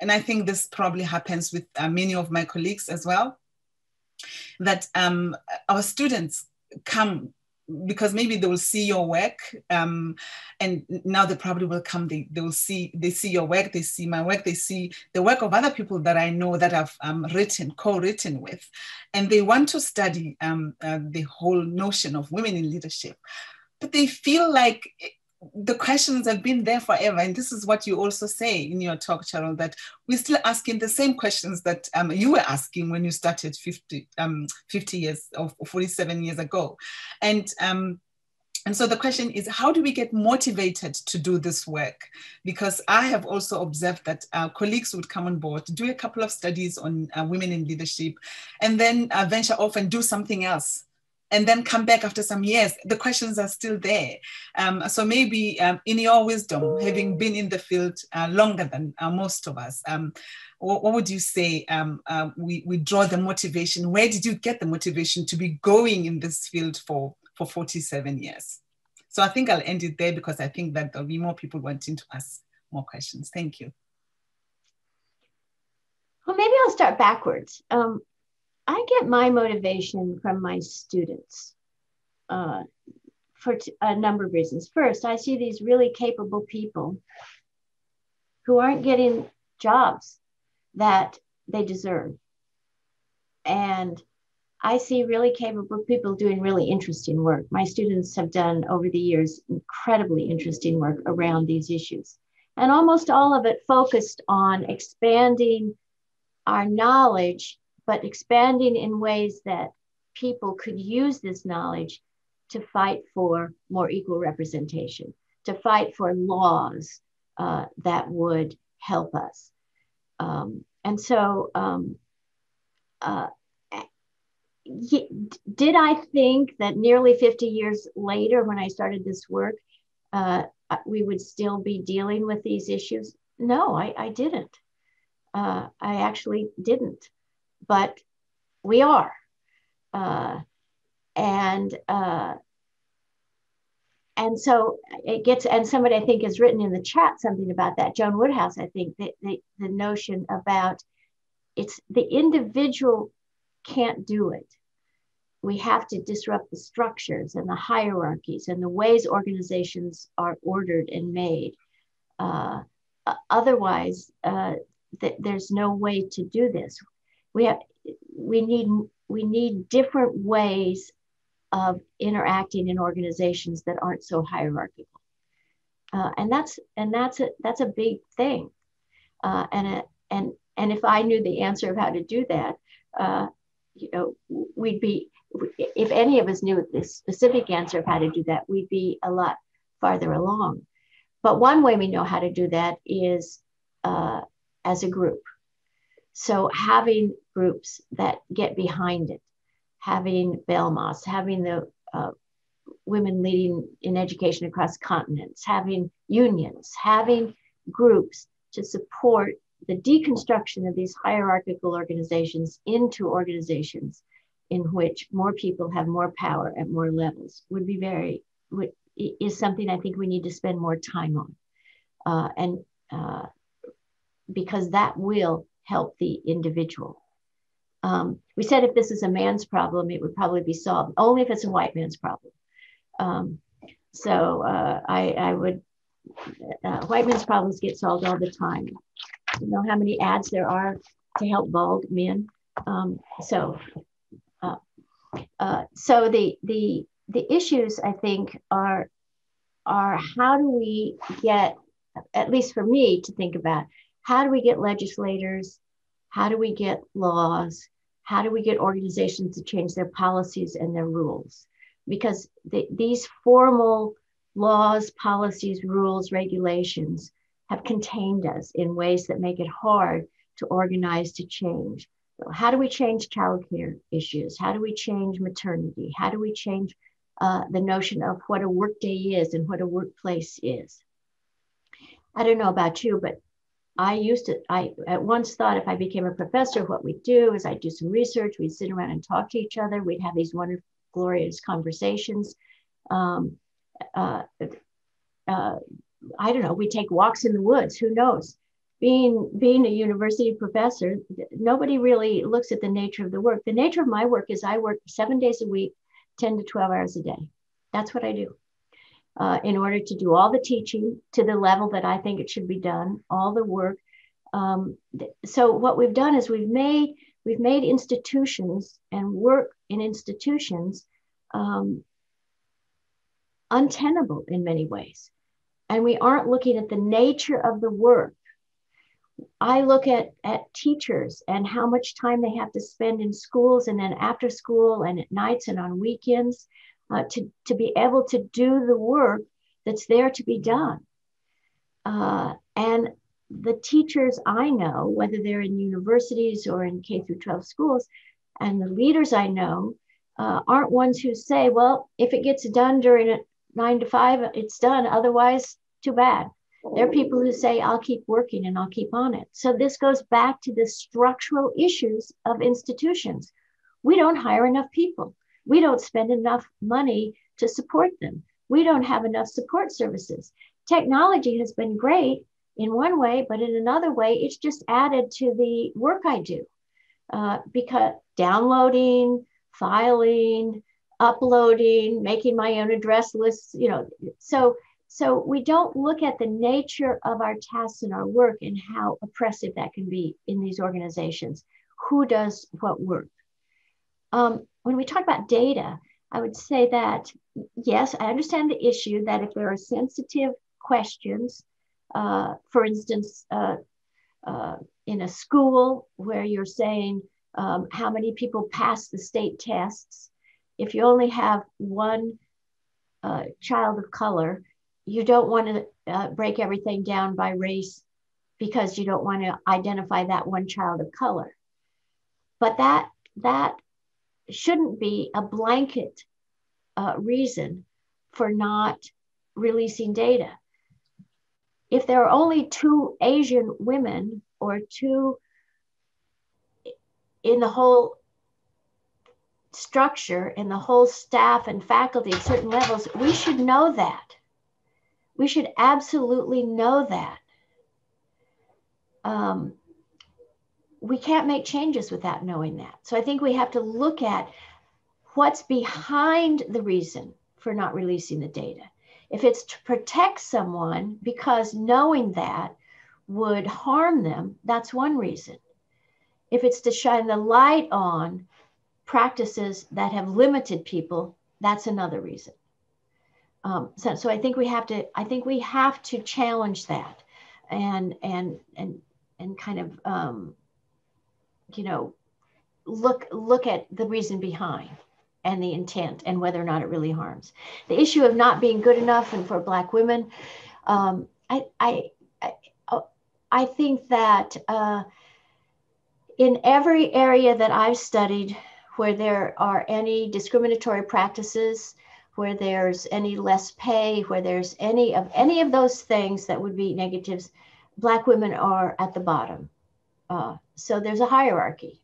and I think this probably happens with uh, many of my colleagues as well, that um, our students come because maybe they will see your work um, and now they probably will come they, they will see they see your work they see my work they see the work of other people that i know that i've um, written co-written with. And they want to study um, uh, the whole notion of women in leadership. But they feel like the questions have been there forever. And this is what you also say in your talk, Charol, that we're still asking the same questions that um, you were asking when you started 50, um, 50 years or 47 years ago. And, um, and so the question is, how do we get motivated to do this work? Because I have also observed that uh, colleagues would come on board, do a couple of studies on uh, women in leadership, and then uh, venture off and do something else and then come back after some years, the questions are still there. Um, so maybe um, in your wisdom, having been in the field uh, longer than uh, most of us, um, what, what, would you say um, uh, we, we draw the motivation? Where did you get the motivation to be going in this field for, for 47 years? So I think I'll end it there because I think that there'll be more people wanting to ask more questions. Thank you. Well, maybe I'll start backwards. Um, I get my motivation from my students uh, for a number of reasons. First, I see these really capable people who aren't getting jobs that they deserve. And I see really capable people doing really interesting work. My students have done over the years incredibly interesting work around these issues. And almost all of it focused on expanding our knowledge but expanding in ways that people could use this knowledge to fight for more equal representation, to fight for laws uh, that would help us. Um, and so, um, uh, did I think that nearly 50 years later, when I started this work, uh, we would still be dealing with these issues? No, I, I didn't. Uh, I actually didn't but we are. Uh, and uh, and so it gets and somebody i think has written in the chat something about that. Joan woodhouse i think that the, the notion about it's the individual can't do it. We have to disrupt the structures and the hierarchies and the ways organizations are ordered and made. Uh, otherwise uh, th- there's no way to do this we have we need we need different ways of interacting in organizations that aren't so hierarchical. Uh, and that's and that's a that's a big thing. Uh, and a, and and if i knew the answer of how to do that uh, you know we'd be if any of us knew the specific answer of how to do that we'd be a lot farther along. But one way we know how to do that is uh, as a group so having groups that get behind it, having BELMAS, having the uh, women leading in education across continents, having unions, having groups to support the deconstruction of these hierarchical organizations into organizations in which more people have more power at more levels would be very would, is something I think we need to spend more time on, uh, and uh, because that will help the individual. Um, we said if this is a man's problem, it would probably be solved only if it's a white man's problem. Um, so uh, I, I, would, uh, white men's problems get solved all the time. You know how many ads there are to help bald men. Um, so, uh, uh, so the the the issues I think are are how do we get, at least for me to think about, how do we get legislators, how do we get laws, how do we get organizations to change their policies and their rules? Because the, these formal laws, policies, rules, regulations have contained us in ways that make it hard to organize to change. So how do we change childcare issues? How do we change maternity? How do we change uh, the notion of what a workday is and what a workplace is? I don't know about you, but I used to, I at once thought if I became a professor, what we'd do is I'd do some research, we'd sit around and talk to each other, we'd have these wonderful, glorious conversations. Um, uh, uh, I don't know, we take walks in the woods, who knows? Being, being a university professor, nobody really looks at the nature of the work. The nature of my work is I work seven days a week, 10 to 12 hours a day. That's what I do. Uh, in order to do all the teaching to the level that I think it should be done, all the work. Um, so what we've done is we've made we've made institutions and work in institutions um, untenable in many ways, and we aren't looking at the nature of the work. I look at, at teachers and how much time they have to spend in schools and then after school and at nights and on weekends uh, to, to be able to do the work that's there to be done. Uh, and the teachers I know, whether they're in universities or in K through 12 schools, and the leaders I know uh, aren't ones who say, well, if it gets done during a nine to five, it's done. Otherwise, too bad. There are people who say, I'll keep working and I'll keep on it. So this goes back to the structural issues of institutions. We don't hire enough people. We don't spend enough money to support them. We don't have enough support services. Technology has been great in one way, but in another way, it's just added to the work I do uh, because downloading, filing, uploading, making my own address lists, you know, so so we don't look at the nature of our tasks and our work and how oppressive that can be in these organizations. Who does what work? Um, when we talk about data, I would say that yes, I understand the issue that if there are sensitive questions, uh, for instance, uh, uh, in a school where you're saying um, how many people pass the state tests, if you only have one uh, child of color, you don't want to uh, break everything down by race because you don't want to identify that one child of color. But that that shouldn't be a blanket uh, reason for not releasing data. If there are only two Asian women or two in the whole structure, in the whole staff and faculty at certain levels, we should know that. We should absolutely know that. Um, we can't make changes without knowing that. So I think we have to look at what's behind the reason for not releasing the data. If it's to protect someone because knowing that would harm them, that's one reason. If it's to shine the light on practices that have limited people, that's another reason. Um, so, so I think we have to, I think we have to challenge that and, and, and, and kind of um, you know, look look at the reason behind and the intent and whether or not it really harms. The issue of not being good enough and for Black women, um, I, I, I, I think that uh, in every area that I've studied where there are any discriminatory practices, where there's any less pay, where there's any of any of those things that would be negatives, Black women are at the bottom. Uh, so there's a hierarchy.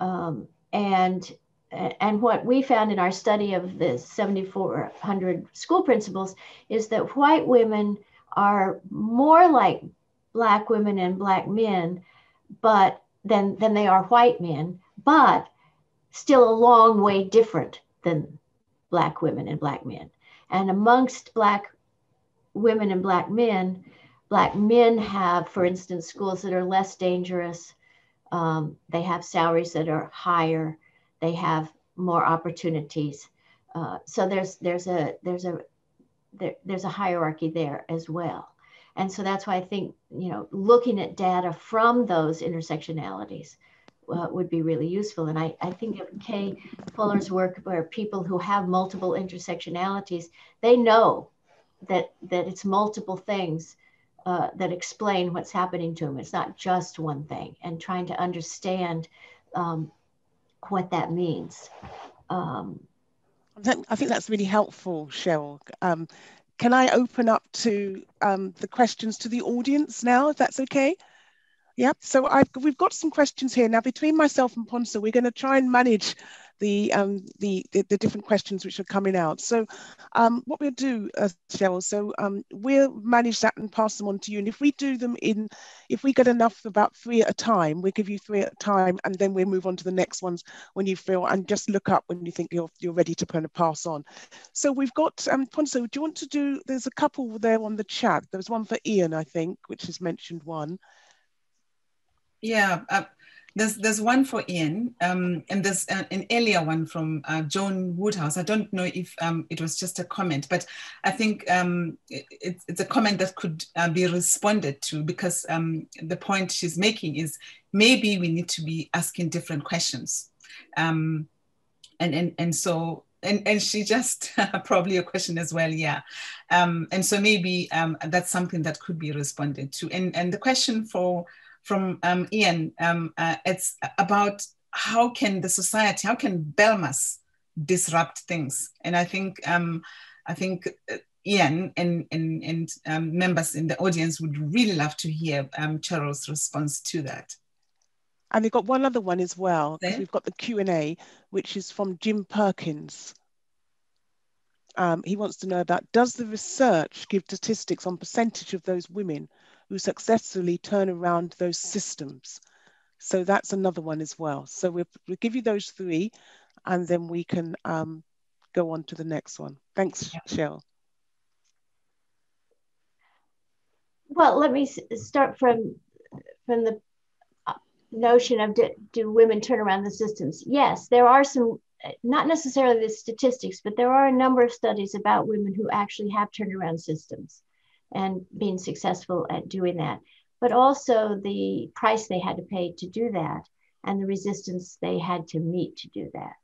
Um, and and what we found in our study of the 7,400 school principals is that white women are more like black women and black men, but than, than they are white men, but still a long way different than Black women and Black men. And amongst Black women and Black men, Black men have, for instance, schools that are less dangerous. Um, they have salaries that are higher. They have more opportunities. Uh, so there's there's a there's a there, there's a hierarchy there as well. And so that's why I think you know looking at data from those intersectionalities uh, would be really useful. And I, I think of Kay Fuller's work where people who have multiple intersectionalities, they know that that it's multiple things uh, that explain what's happening to them. It's not just one thing, and trying to understand um, what that means. Um, I think that's really helpful, Charol. Um, can I open up to um, the questions to the audience now, if that's okay? Yeah, so I've, we've got some questions here. Now, between myself and Pontso, we're going to try and manage the, um, the, the, the, different questions which are coming out. So um, what we'll do, uh, Charol, so um, we'll manage that and pass them on to you. And if we do them in, if we get enough, about three at a time, we'll give you three at a time, and then we'll move on to the next ones when you feel, and just look up when you think you're, you're ready to kind of pass on. So we've got, um, Pontso, do you want to do, there's a couple there on the chat. There was one for Ian, I think, which has mentioned one. Yeah, uh, there's there's one for Ian, um, and there's an, an earlier one from uh, Joan Woodhouse. I don't know if um, it was just a comment, but I think um, it, it's a comment that could uh, be responded to because um, the point she's making is maybe we need to be asking different questions, um, and and and so and, and she just probably a question as well yeah. Um, and so maybe that's something that could be responded to. And and the question for from um, Ian. Um, uh, it's about how can the society, how can Belmas disrupt things? And I think um, I think uh, Ian and and, and um, members in the audience would really love to hear um, Charol's response to that. And we've got one other one as well. We've got the Q and A, which is from Jim Perkins. Um, he wants to know about does the research give statistics on percentage of those women who successfully turn around those systems. So that's another one as well. So we'll, we'll give you those three and then we can um, go on to the next one. Thanks, yeah. Charol. Well, let me start from, from the uh, notion of do, do women turn around the systems? Yes, there are some, not necessarily the statistics, but there are a number of studies about women who actually have turned around systems and being successful at doing that, but also the price they had to pay to do that and the resistance they had to meet to do that.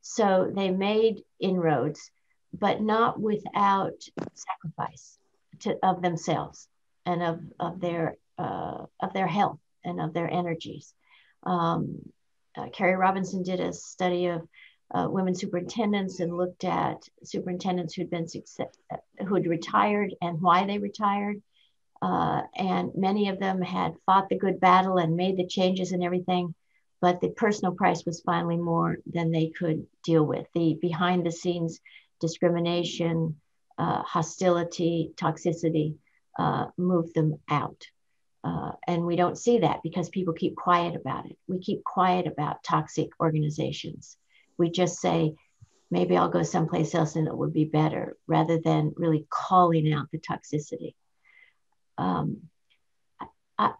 So they made inroads, but not without sacrifice to, of themselves and of, of, their, uh, of their health and of their energies. Um, uh, Kerry Robinson did a study of uh, women superintendents and looked at superintendents who'd been success, who'd retired and why they retired. Uh, and many of them had fought the good battle and made the changes and everything, but the personal price was finally more than they could deal with. The behind the scenes discrimination, uh, hostility, toxicity uh, moved them out. Uh, and we don't see that because people keep quiet about it. We keep quiet about toxic organizations we just say, maybe I'll go someplace else and it would be better rather than really calling out the toxicity. Um, I,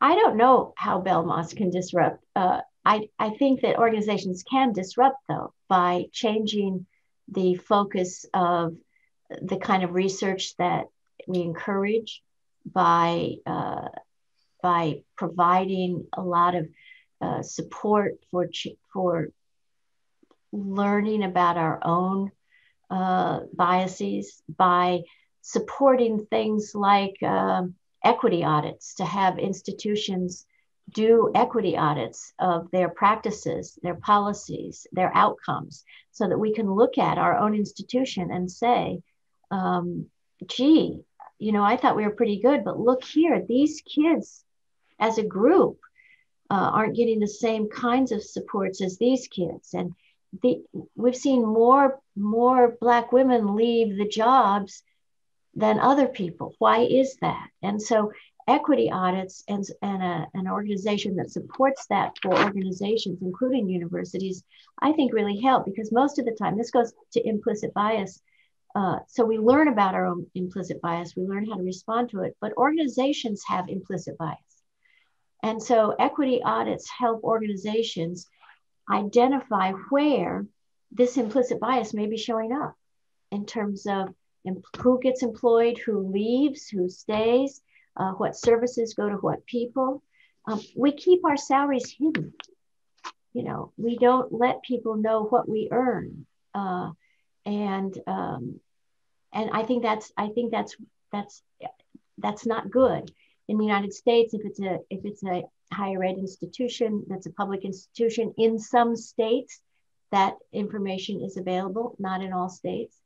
I don't know how Belmas can disrupt. Uh, I, I think that organizations can disrupt though by changing the focus of the kind of research that we encourage by uh, by providing a lot of uh, support for for learning about our own uh, biases by supporting things like uh, equity audits to have institutions do equity audits of their practices, their policies, their outcomes, so that we can look at our own institution and say, um, gee, you know, I thought we were pretty good, but look here, these kids as a group uh, aren't getting the same kinds of supports as these kids. And the, we've seen more more black women leave the jobs than other people. Why is that? And so equity audits and, and a, an organization that supports that for organizations, including universities, I think really help because most of the time, this goes to implicit bias. Uh, so we learn about our own implicit bias, we learn how to respond to it, but organizations have implicit bias. And so equity audits help organizations identify where this implicit bias may be showing up in terms of who gets employed, who leaves, who stays, uh, what services go to what people. Um, we keep our salaries hidden. You know, we don't let people know what we earn, uh, and um, and I think that's I think that's that's that's not good. In the United States, if it's a if it's a higher ed institution that's a public institution, in some states that information is available, not in all states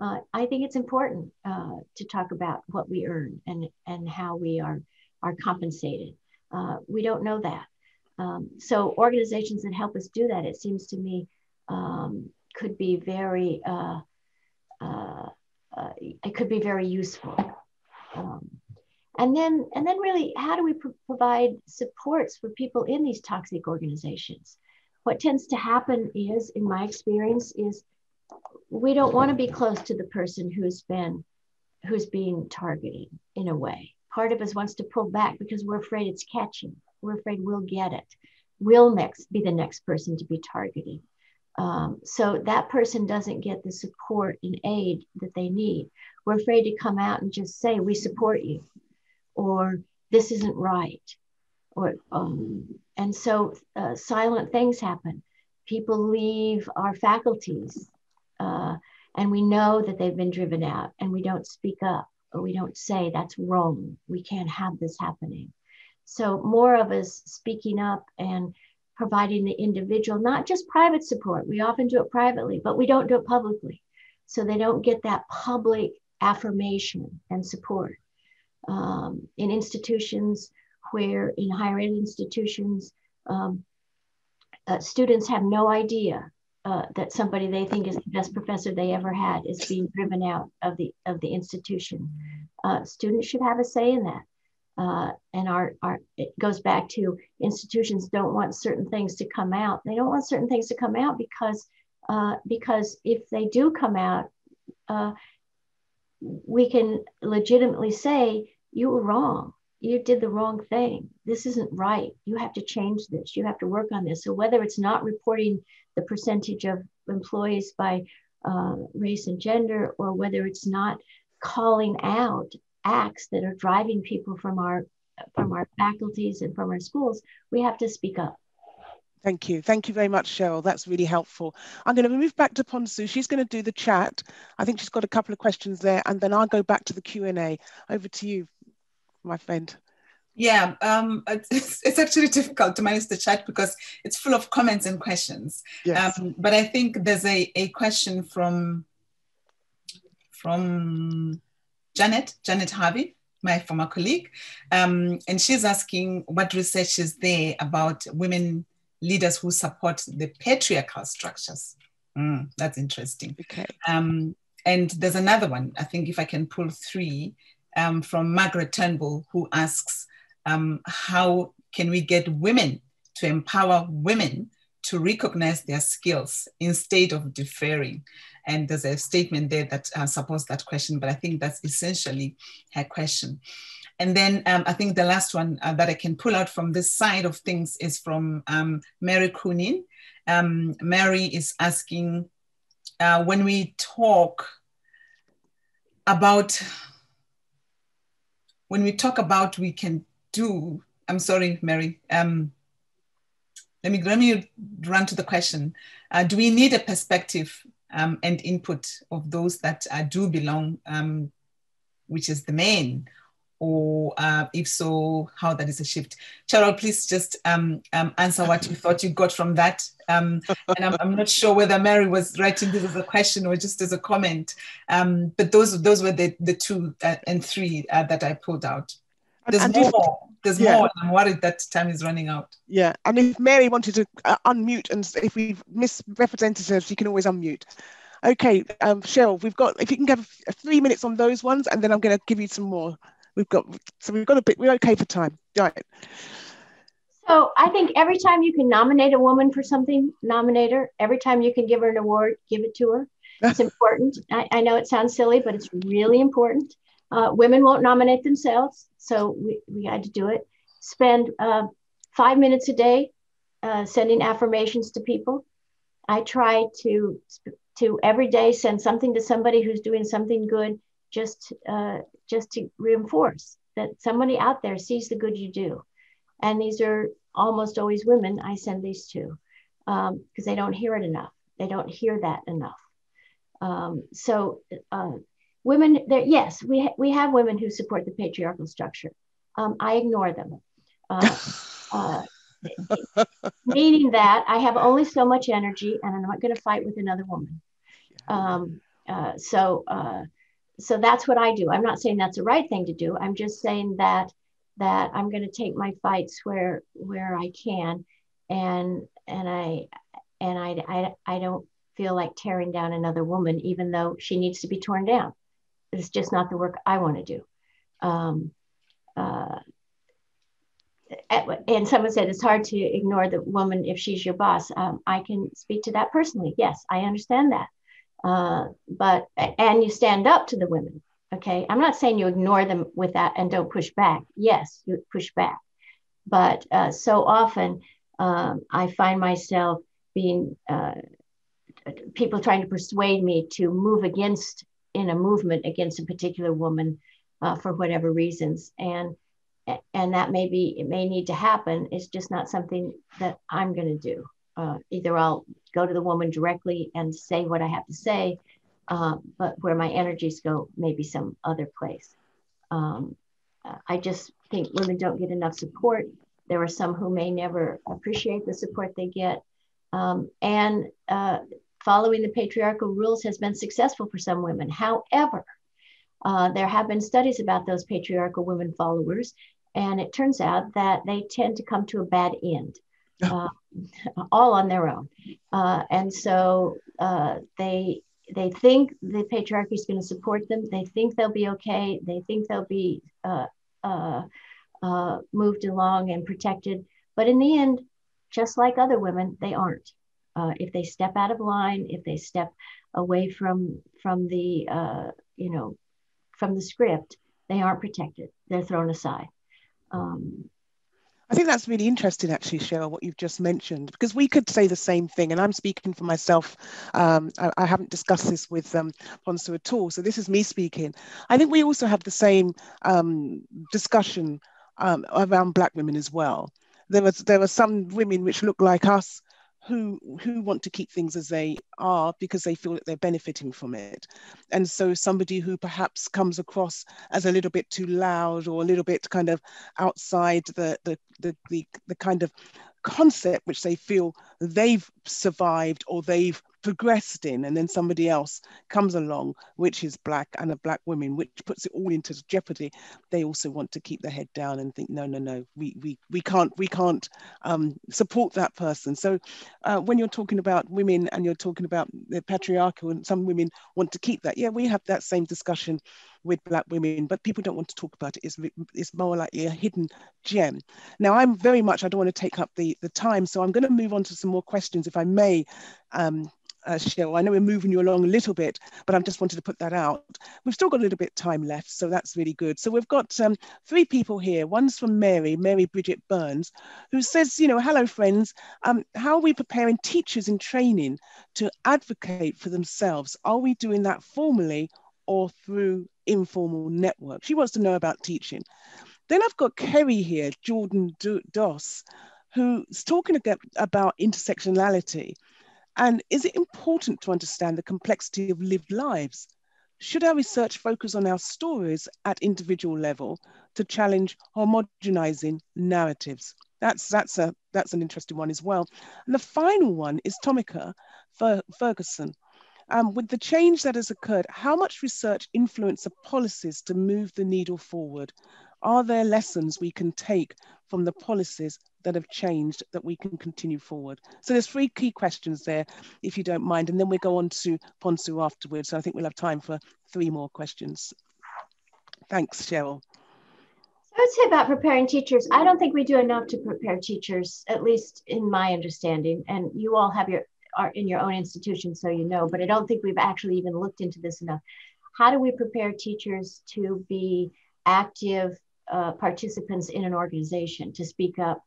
uh, I think it's important uh, to talk about what we earn and, and how we are, are compensated. Uh, we don't know that. Um, so organizations that help us do that, it seems to me, um, could be very, uh, uh, uh, it could be very useful. Um, and then, and then really, how do we pr provide supports for people in these toxic organizations? What tends to happen is, in my experience, is we don't want to be close to the person who's been who's being targeted in a way. Part of us wants to pull back because we're afraid it's catching. We're afraid we'll get it. We'll next be the next person to be targeted. Um, so that person doesn't get the support and aid that they need. We're afraid to come out and just say we support you or this isn't right. Or um, and so uh, silent things happen. People leave our faculties uh, and we know that they've been driven out and we don't speak up or we don't say that's wrong. We can't have this happening. So more of us speaking up and providing the individual not just private support we often do it privately but we don't do it publicly. So they don't get that public affirmation and support um, in institutions where in higher ed institutions um, uh, students have no idea uh, that somebody they think is the best professor they ever had is being driven out of the of the institution. Uh, students should have a say in that. Uh, and our, our it goes back to institutions don't want certain things to come out. They don't want certain things to come out because uh, because if they do come out, uh, we can legitimately say you were wrong you did the wrong thing. This isn't right. You have to change this. You have to work on this. So, whether it's not reporting the percentage of employees by uh, race and gender, or whether it's not calling out acts that are driving people from our from our faculties and from our schools, we have to speak up. Thank you. Thank you very much, Charol. That's really helpful. I'm going to move back to Pontso. She's going to do the chat. I think she's got a couple of questions there, and then I'll go back to the Q&A. Over to you, my friend. Yeah, um, it's, it's, actually difficult to manage the chat because it's full of comments and questions. Yes. Um, but I think there's a, a question from from Janet, Janet Harvey, my former colleague. Um, and she's asking what research is there about women leaders who support the patriarchal structures. Mm, that's interesting. Okay. Um, and there's another one, I think if I can pull three, um, from Margaret Turnbull, who asks, um, how can we get women to empower women to recognize their skills instead of deferring? And there's a statement there that uh, supports that question, but I think that's essentially her question. And then um, I think the last one uh, that I can pull out from this side of things is from um, Mary Kunin. Um, Mary is asking, uh, when we talk about when we talk about we can do, I'm sorry, Mary. Um, let me let me run to the question. Uh, do we need a perspective um, and input of those that uh, do belong, um, which is the main, or uh, if so, how that is a shift? Charol, please just um, um, answer what you thought you got from that. Um, and I'm, I'm, not sure whether Mary was writing this as a question or just as a comment. Um, but those those were the the two uh, and three uh, that I pulled out. There's and more. If, There's yeah. more. I'm worried that time is running out. Yeah, and if Mary wanted to uh, unmute, and if we've misrepresented her, she can always unmute. Okay, um, Charol, we've got. If you can give three minutes on those ones, and then I'm going to give you some more. We've got so we've got a bit. We're okay for time. Right. So I think every time you can nominate a woman for something, nominate her. Every time you can give her an award, give it to her. It's important. I, I know it sounds silly, but it's really important. Uh, women won't nominate themselves, so we, we had to do it. Spend uh, five minutes a day uh, sending affirmations to people. I try to to every day send something to somebody who's doing something good, just uh, just to reinforce that somebody out there sees the good you do. And these are almost always women. I send these to because um, they don't hear it enough. They don't hear that enough. Um, so uh, women, yes, we ha- we have women who support the patriarchal structure. Um, I ignore them. Uh, uh, meaning that I have only so much energy and I'm not going to fight with another woman. Um, uh, so, uh, so that's what I do. I'm not saying that's the right thing to do. I'm just saying that that I'm going to take my fights where where I can, and and I and I, I I don't feel like tearing down another woman, even though she needs to be torn down. It's just not the work I want to do. Um, uh, and someone said it's hard to ignore the woman if she's your boss. Um, I can speak to that personally. Yes, I understand that. Uh, but and you stand up to the women. Okay, I'm not saying you ignore them with that and don't push back. Yes, you push back, but uh, so often um, I find myself being uh, people trying to persuade me to move against in a movement against a particular woman uh, for whatever reasons and and that may be it may need to happen it's just not something that i'm going to do uh, either i'll go to the woman directly and say what i have to say uh, but where my energies go maybe some other place. Um, i just think women don't get enough support. There are some who may never appreciate the support they get. Um, and uh, following the patriarchal rules has been successful for some women. However uh, there have been studies about those patriarchal women followers and it turns out that they tend to come to a bad end, uh, all on their own. Uh, and so uh, they they think the patriarchy is going to support them. They think they'll be okay. They think they'll be uh, uh, uh, moved along and protected. But in the end, just like other women, they aren't. if they step out of line, if they step away from from the you know from the script, they aren't protected. They're thrown aside. Um, I think that's really interesting, actually, Charol, what you've just mentioned, because we could say the same thing. And I'm speaking for myself. Um, I, I, haven't discussed this with um, Pontso at all. So this is me speaking. I think we also have the same um, discussion um, around Black women as well. There was there were some women which look like us who who want to keep things as they are because they feel that they're benefiting from it. And so somebody who perhaps comes across as a little bit too loud or a little bit kind of outside the the the, the, the kind of concept which they feel they've survived or they've progressed in and then somebody else comes along which is black and a black woman which puts it all into jeopardy they also want to keep their head down and think no no no we we, we can't we can't um, support that person so uh, when you're talking about women and you're talking about the patriarchal and some women want to keep that yeah we have that same discussion with black women, but people don't want to talk about it. It's, it's more like a hidden gem. Now, I'm very much, I don't want to take up the, the time, so I'm going to move on to some more questions, if I may, um, uh. I know we're moving you along a little bit, but I just wanted to put that out. We've still got a little bit time left, so that's really good. So we've got um, three people here. One's from Mary, Mary Bridget Burns, who says, you know, hello friends, um, how are we preparing teachers in training to advocate for themselves? Are we doing that formally or through informal network. She wants to know about teaching. Then I've got Kerry here, Jordan Daus, who's talking about intersectionality. And is it important to understand the complexity of lived lives? Should our research focus on our stories at individual level to challenge homogenizing narratives? That's, that's, a, that's an interesting one as well. And the final one is Tomika Ferguson, um, with the change that has occurred, how much research influence the policies to move the needle forward? Are there lessons we can take from the policies that have changed that we can continue forward? So there's three key questions there, if you don't mind, and then we go on to Pontso afterwards. So I think we'll have time for three more questions. Thanks, Charol. I would say about preparing teachers, I don't think we do enough to prepare teachers, at least in my understanding. And you all have your are in your own institution, so you know, but I don't think we've actually even looked into this enough. How do we prepare teachers to be active uh, participants in an organization, to speak up,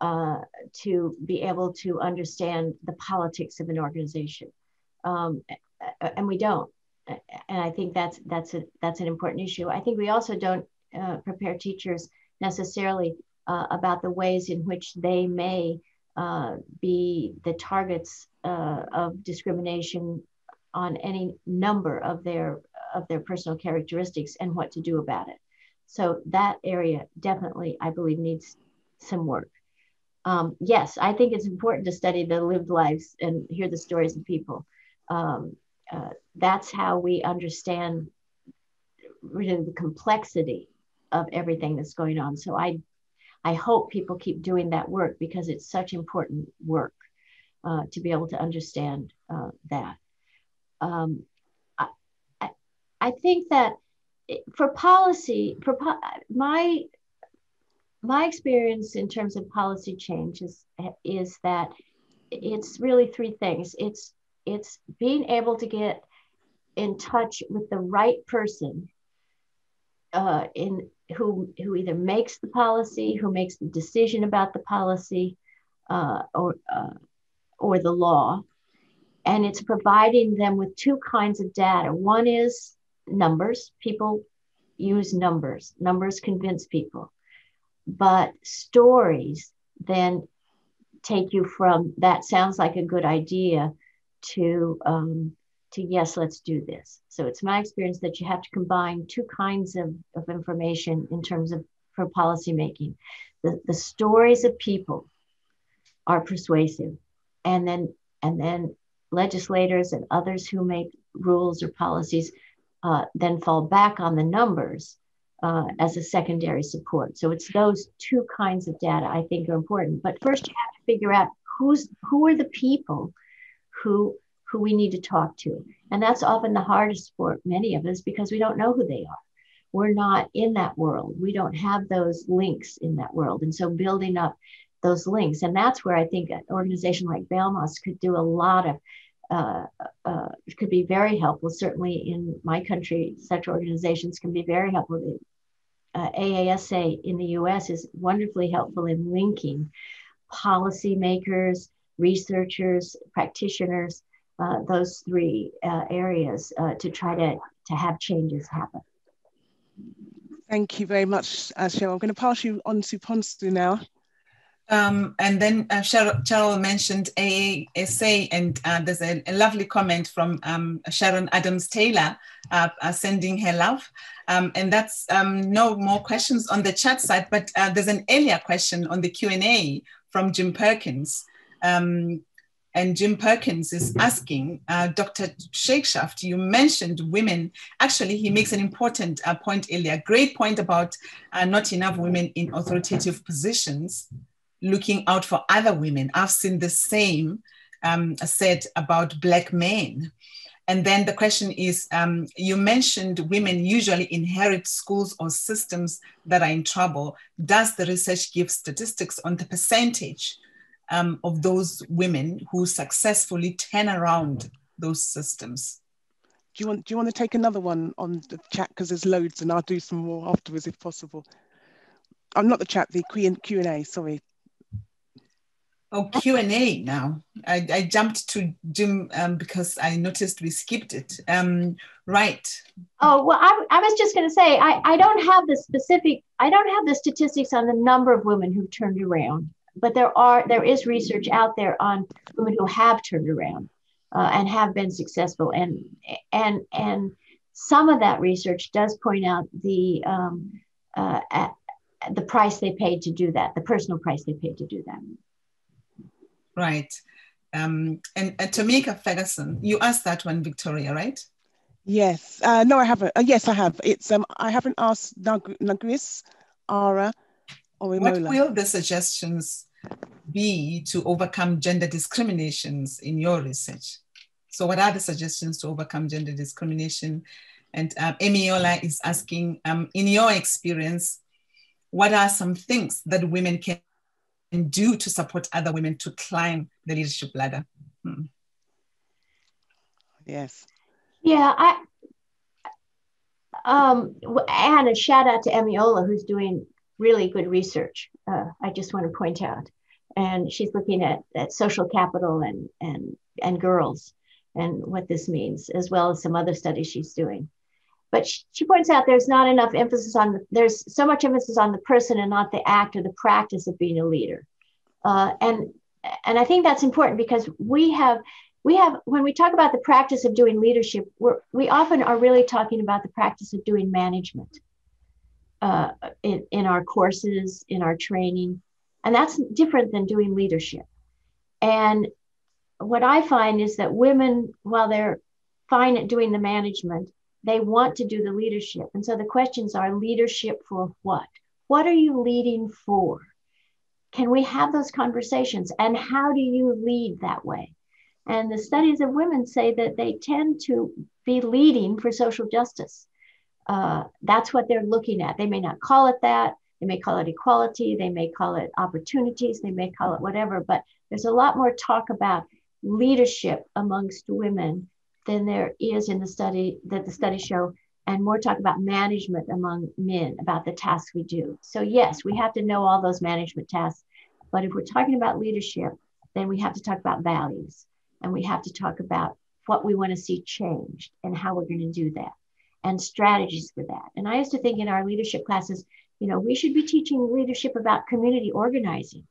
uh, to be able to understand the politics of an organization? Um, and we don't. And I think that's that's a that's an important issue. I think we also don't uh, prepare teachers necessarily uh, about the ways in which they may uh, be the targets of discrimination on any number of their of their personal characteristics and what to do about it. So that area definitely, I believe, needs some work. Um, yes, I think it's important to study the lived lives and hear the stories of people. Um, uh, that's how we understand really the complexity of everything that's going on. So I, I hope people keep doing that work because it's such important work uh, to be able to understand uh, that. Um, I, I, I think that for policy, for po- my my experience in terms of policy change is, is that it's really three things. It's it's being able to get in touch with the right person uh, in who who either makes the policy, who makes the decision about the policy, uh, or uh, or the law, and it's providing them with two kinds of data. One is numbers. People use numbers. Numbers convince people, but stories then take you from that sounds like a good idea to um, to yes, let's do this. So it's my experience that you have to combine two kinds of, of information in terms of for policymaking. The, the stories of people are persuasive. And then and then legislators and others who make rules or policies uh, then fall back on the numbers uh, as a secondary support. So it's those two kinds of data I think are important. But first you have to figure out who's who are the people who who we need to talk to. And that's often the hardest for many of us because we don't know who they are. We're not in that world. We don't have those links in that world. And so building up those links, and that's where I think an organization like BELMAS could do a lot of, uh, uh, could be very helpful. Certainly in my country, such organizations can be very helpful. Uh, AASA in the US is wonderfully helpful in linking policymakers, researchers, practitioners uh, those three uh, areas uh, to try to, to have changes happen. Thank you very much, Charol. I'm going to pass you on to Pontso now. Um, and then uh, Charol, Charol, mentioned AASA, and uh, there's a, a, lovely comment from um, Sharon Adams Taylor uh, uh, sending her love. Um, and that's um, no more questions on the chat side, but uh, there's an earlier question on the Q&A from Jim Perkins. Um, and Jim Perkins is asking uh, Dr. Shakeshaft, you mentioned women. Actually, he makes an important uh, point earlier, great point about uh, not enough women in authoritative positions looking out for other women. I've seen the same um, said about Black men. And then the question is um, you mentioned women usually inherit schools or systems that are in trouble. Does the research give statistics on the percentage um, of those women who successfully turn around those systems. Do you want Do you want to take another one on the chat because there's loads, and I'll do some more afterwards if possible. I'm not the chat, the Q and A. Sorry. Oh, Q and A now. I, I jumped to Jim um, because I noticed we skipped it. Um, right. Oh well, I, I was just going to say I, I don't have the specific. I don't have the statistics on the number of women who've turned around but there are there is research out there on women who have turned around uh, and have been successful and and and some of that research does point out the um, uh, the price they paid to do that the personal price they paid to do that right um, and uh, Tomika Ferguson, you asked that one, Victoria, right? Yes. Uh, no, I haven't. Uh, yes, I have. It's um, I haven't asked Nag- Nagris, Ara, or Emiola. What will the suggestions be to overcome gender discriminations in your research? So what are the suggestions to overcome gender discrimination? And um, Emiola is asking, um, in your experience, what are some things that women can do to support other women to climb the leadership ladder? Hmm. Yes. Yeah, I um, and a shout out to Emiola, who's doing really good research. Uh, I just want to point out, and she's looking at, at social capital and and and girls and what this means, as well as some other studies she's doing. But she, points out there's not enough emphasis on there's so much emphasis on the person and not the act or the practice of being a leader, uh, and and I think that's important because we have we have when we talk about the practice of doing leadership we're, we often are really talking about the practice of doing management uh, in, in our courses in our training and that's different than doing leadership. And what i find is that women while they're fine at doing the management they want to do the leadership and so the questions are leadership for what what are you leading for can we have those conversations and how do you lead that way and the studies of women say that they tend to be leading for social justice. Uh, that's what they're looking at. They may not call it that. They may call it equality. They may call it opportunities. They may call it whatever. But there's a lot more talk about leadership amongst women than there is in the study that the studies show, and more talk about management among men about the tasks we do. So yes, we have to know all those management tasks. But if we're talking about leadership, then we have to talk about values and we have to talk about what we want to see changed and how we're going to do that and strategies for that. And I used to think in our leadership classes, you know, we should be teaching leadership about community organizing.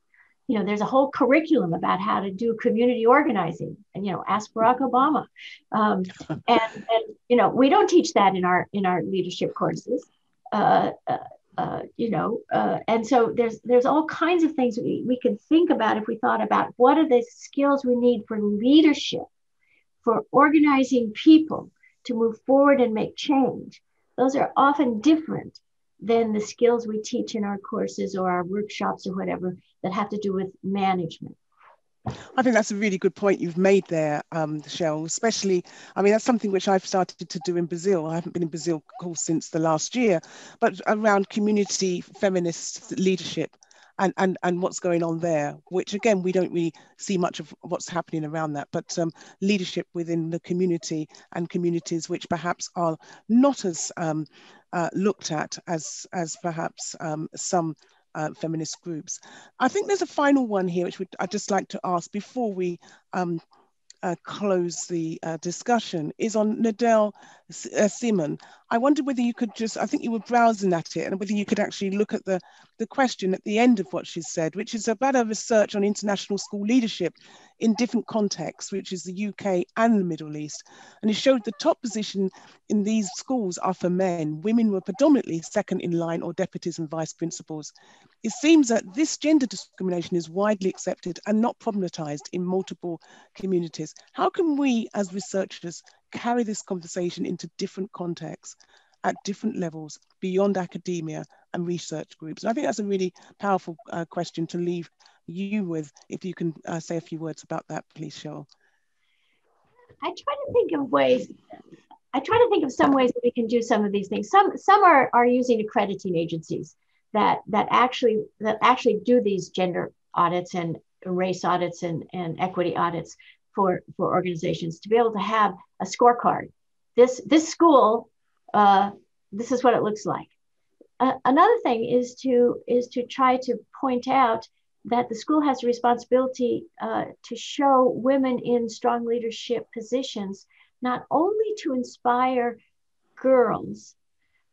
You know, there's a whole curriculum about how to do community organizing, and you know, ask Barack Obama. Um, and, and you know, we don't teach that in our in our leadership courses. Uh, uh, uh, you know, uh, and so there's there's all kinds of things we, we can think about if we thought about what are the skills we need for leadership, for organizing people to move forward and make change. Those are often different than the skills we teach in our courses or our workshops or whatever that have to do with management. I think that's a really good point you've made there, um, Charol, especially, I mean, that's something which I've started to do in Brazil. I haven't been in Brazil, of course, since the last year, but around community feminist leadership and, and, and what's going on there, which again, we don't really see much of what's happening around that, but um, leadership within the community and communities which perhaps are not as um, uh, looked at as, as perhaps um, some uh, feminist groups. I think there's a final one here, which I'd just like to ask before we um, close the uh, discussion, is on Nadel uh, Simon. I wonder whether you could just, I think you were browsing at it, and whether you could actually look at the, the question at the end of what she said, which is about a research on international school leadership in different contexts, which is the UK and the Middle East. And it showed the top position in these schools are for men. Women were predominantly second in line or deputies and vice principals. It seems that this gender discrimination is widely accepted and not problematized in multiple communities. How can we as researchers carry this conversation into different contexts at different levels beyond academia and research groups? And I think that's a really powerful uh, question to leave you with. If you can uh, say a few words about that, please, Charol. I try to think of ways. I try to think of some ways that we can do some of these things. Some some are, are using accrediting agencies that that actually that actually do these gender audits and race audits and, and equity audits for, for organizations to be able to have a scorecard. This, this school, uh, this is what it looks like. Uh, another thing is to, is to try to point out that the school has a responsibility uh, to show women in strong leadership positions, not only to inspire girls,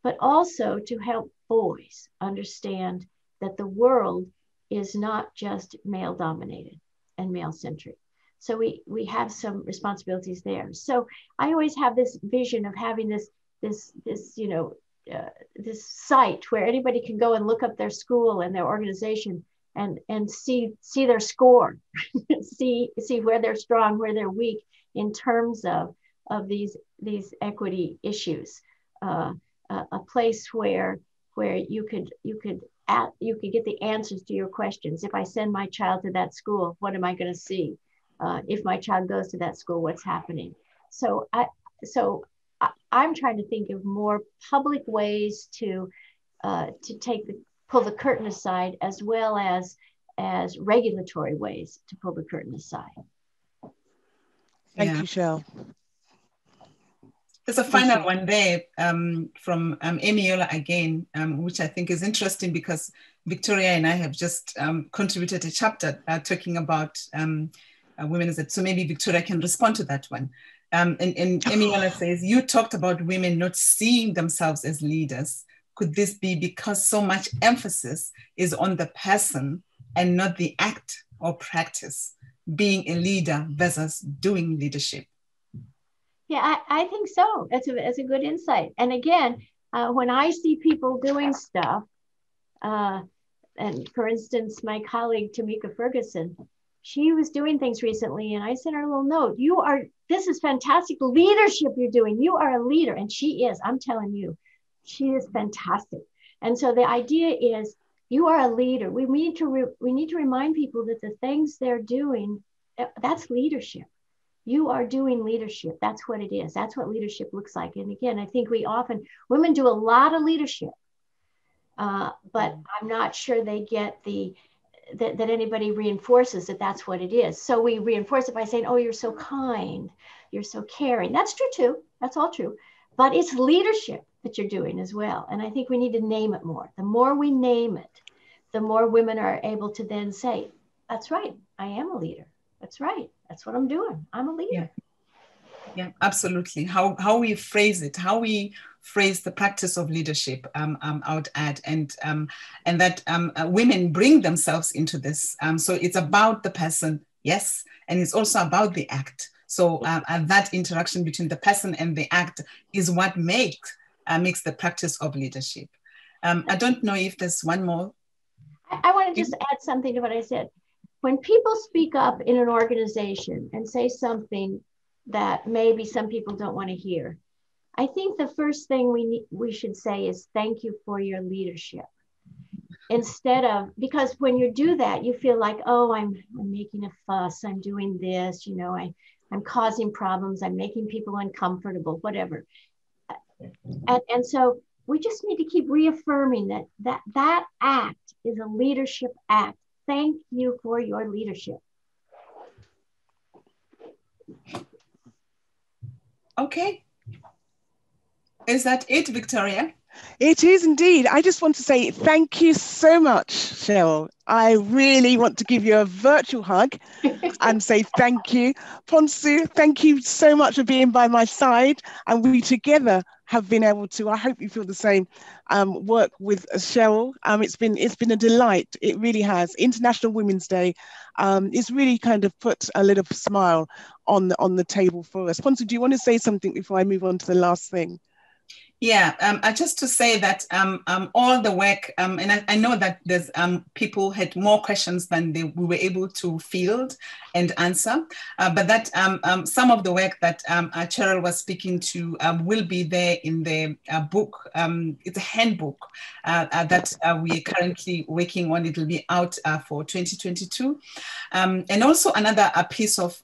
but also to help boys understand that the world is not just male dominated and male centric. So we we have some responsibilities there. So I always have this vision of having this this this you know uh, this site where anybody can go and look up their school and their organization and and see see their score, see see where they're strong, where they're weak in terms of of these these equity issues. Uh, a, a place where where you could you could at, you could get the answers to your questions. If I send my child to that school, what am I going to see? uh, if my child goes to that school, what's happening. So I so I, am trying to think of more public ways to uh, to take the pull the curtain aside as well as as regulatory ways to pull the curtain aside. Thank yeah. you, Charol. There's a final one there um, from um, Emiola again, um, which I think is interesting because Victoria and I have just um, contributed a chapter uh, talking about um, uh, women. So maybe Victoria can respond to that one. Um, and, and Emiola says, you talked about women not seeing themselves as leaders. Could this be because so much emphasis is on the person and not the act or practice, being a leader versus doing leadership? Yeah, I, I think so. That's a, it's a good insight. And again, uh, when I see people doing stuff, uh, and for instance, my colleague Tomika Ferguson, she was doing things recently, and I sent her a little note. You are, this is fantastic leadership you're doing. You are a leader. And she is, I'm telling you, she is fantastic. And so the idea is you are a leader. We need to, re- we need to remind people that the things they're doing, that's leadership you are doing leadership. That's what it is. That's what leadership looks like. And again, I think we often, women do a lot of leadership, uh, but mm. I'm not sure they get the, that, that anybody reinforces that that's what it is. So we reinforce it by saying, oh, you're so kind, you're so caring. That's true too. That's all true. But it's leadership that you're doing as well. And I think we need to name it more. The more we name it, the more women are able to then say, that's right, I am a leader. That's right that's what I'm doing. I'm a leader. Yeah. Yeah, absolutely. How how we phrase it, how we phrase the practice of leadership, um, um, I would add, and um, and that um, uh, women bring themselves into this. Um, so it's about the person, yes, and it's also about the act. So uh, and that interaction between the person and the act is what makes uh, makes the practice of leadership. Um, I don't know if there's one more. I, I want to just add something to what I said when people speak up in an organization and say something that maybe some people don't want to hear, I think the first thing we we should say is thank you for your leadership. Instead of because when you do that, you feel like, oh, I'm, I'm making a fuss, I'm doing this, you know, I, I'm causing problems, I'm making people uncomfortable, whatever. And, and so we just need to keep reaffirming that that, that act is a leadership act Thank you for your leadership. Okay. Is that it, Victoria? It is indeed. I just want to say thank you so much, Charol. I really want to give you a virtual hug and say thank you. Pontso, thank you so much for being by my side. And we together have been able to, I hope you feel the same, um, work with Charol. Um, it's been it's been a delight. It really has. International Women's Day um, really kind of put a little smile on the, on the table for us. Pontso, do you want to say something before I move on to the last thing? Yeah, um, uh, just to say that um, um, all the work, um, and I, I, know that there's um, people had more questions than they, we were able to field and answer, uh, but that um, some of the work that uh, Charol was speaking to will be there in the uh, book. it's a handbook uh, uh, that we are currently working on. It will be out for 2022. and also another piece of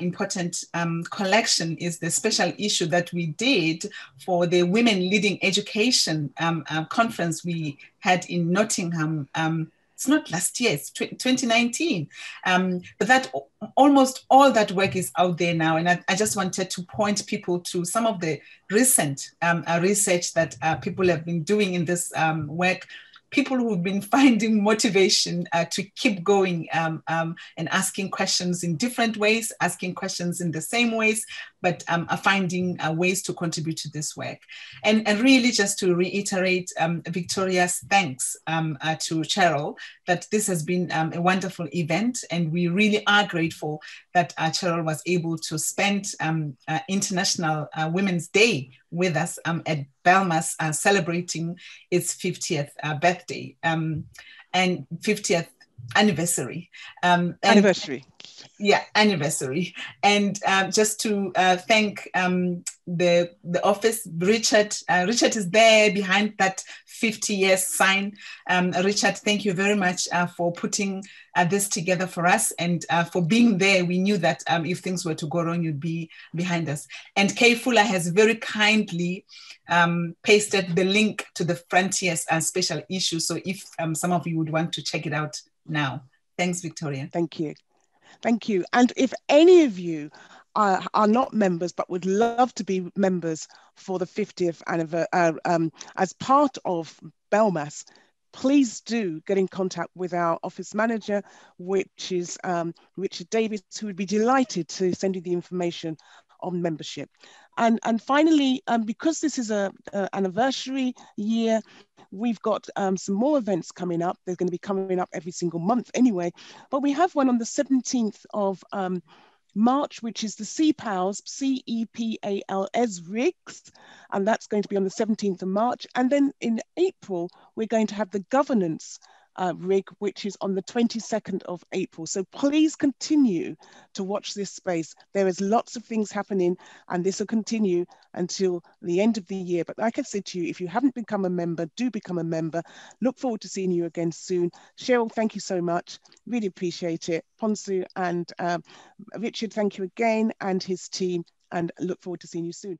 important collection is the special issue that we did for the Women Leading Education um, uh, conference we had in Nottingham. Um, it's not last year, it's 2019. Um, but that almost all that work is out there now. And I, I just wanted to point people to some of the recent um, uh, research that uh, people have been doing in this um, work people who've been finding motivation uh, to keep going um, um, and asking questions in different ways, asking questions in the same ways, but um, are finding uh, ways to contribute to this work. And, and really just to reiterate um, Victoria's thanks um, uh, to Charol that this has been um, a wonderful event and we really are grateful that uh, Charol was able to spend uh, International uh, Women's Day with us at BELMAS uh, celebrating its 50th uh, birthday um, and 50th anniversary. Um, anniversary. Yeah, anniversary. And um, just to uh, thank um, the the office, Richard. Uh, Richard is there behind that 50 years sign. Um, Richard, thank you very much uh, for putting uh, this together for us and uh, for being there. We knew that um, if things were to go wrong, you'd be behind us. And Kay Fuller has very kindly um, pasted the link to the Frontiers uh, special issue. So if um, some of you would want to check it out now. Thanks, Victoria. Thank you. Thank you. And if any of you are, are not members but would love to be members for the 50th anniversary uh, um, as part of BELMAS, please do get in contact with our office manager, which is um, Richard Davis, who would be delighted to send you the information on membership. And, and finally, um, because this is a, a, anniversary year, we've got um, some more events coming up. They're going to be coming up every single month anyway. But we have one on the 17th of um, March, which is the CEPALS, C-E-P-A-L-S RIGS, and that's going to be on the 17th of March. And then in April, we're going to have the governance uh, rig, which is on the 22nd of April. So please continue to watch this space. There is lots of things happening and this will continue until the end of the year. But like I said to you, if you haven't become a member, do become a member. Look forward to seeing you again soon. Charol, thank you so much. Really appreciate it. Pontso and um, Richard, thank you again and his team and look forward to seeing you soon.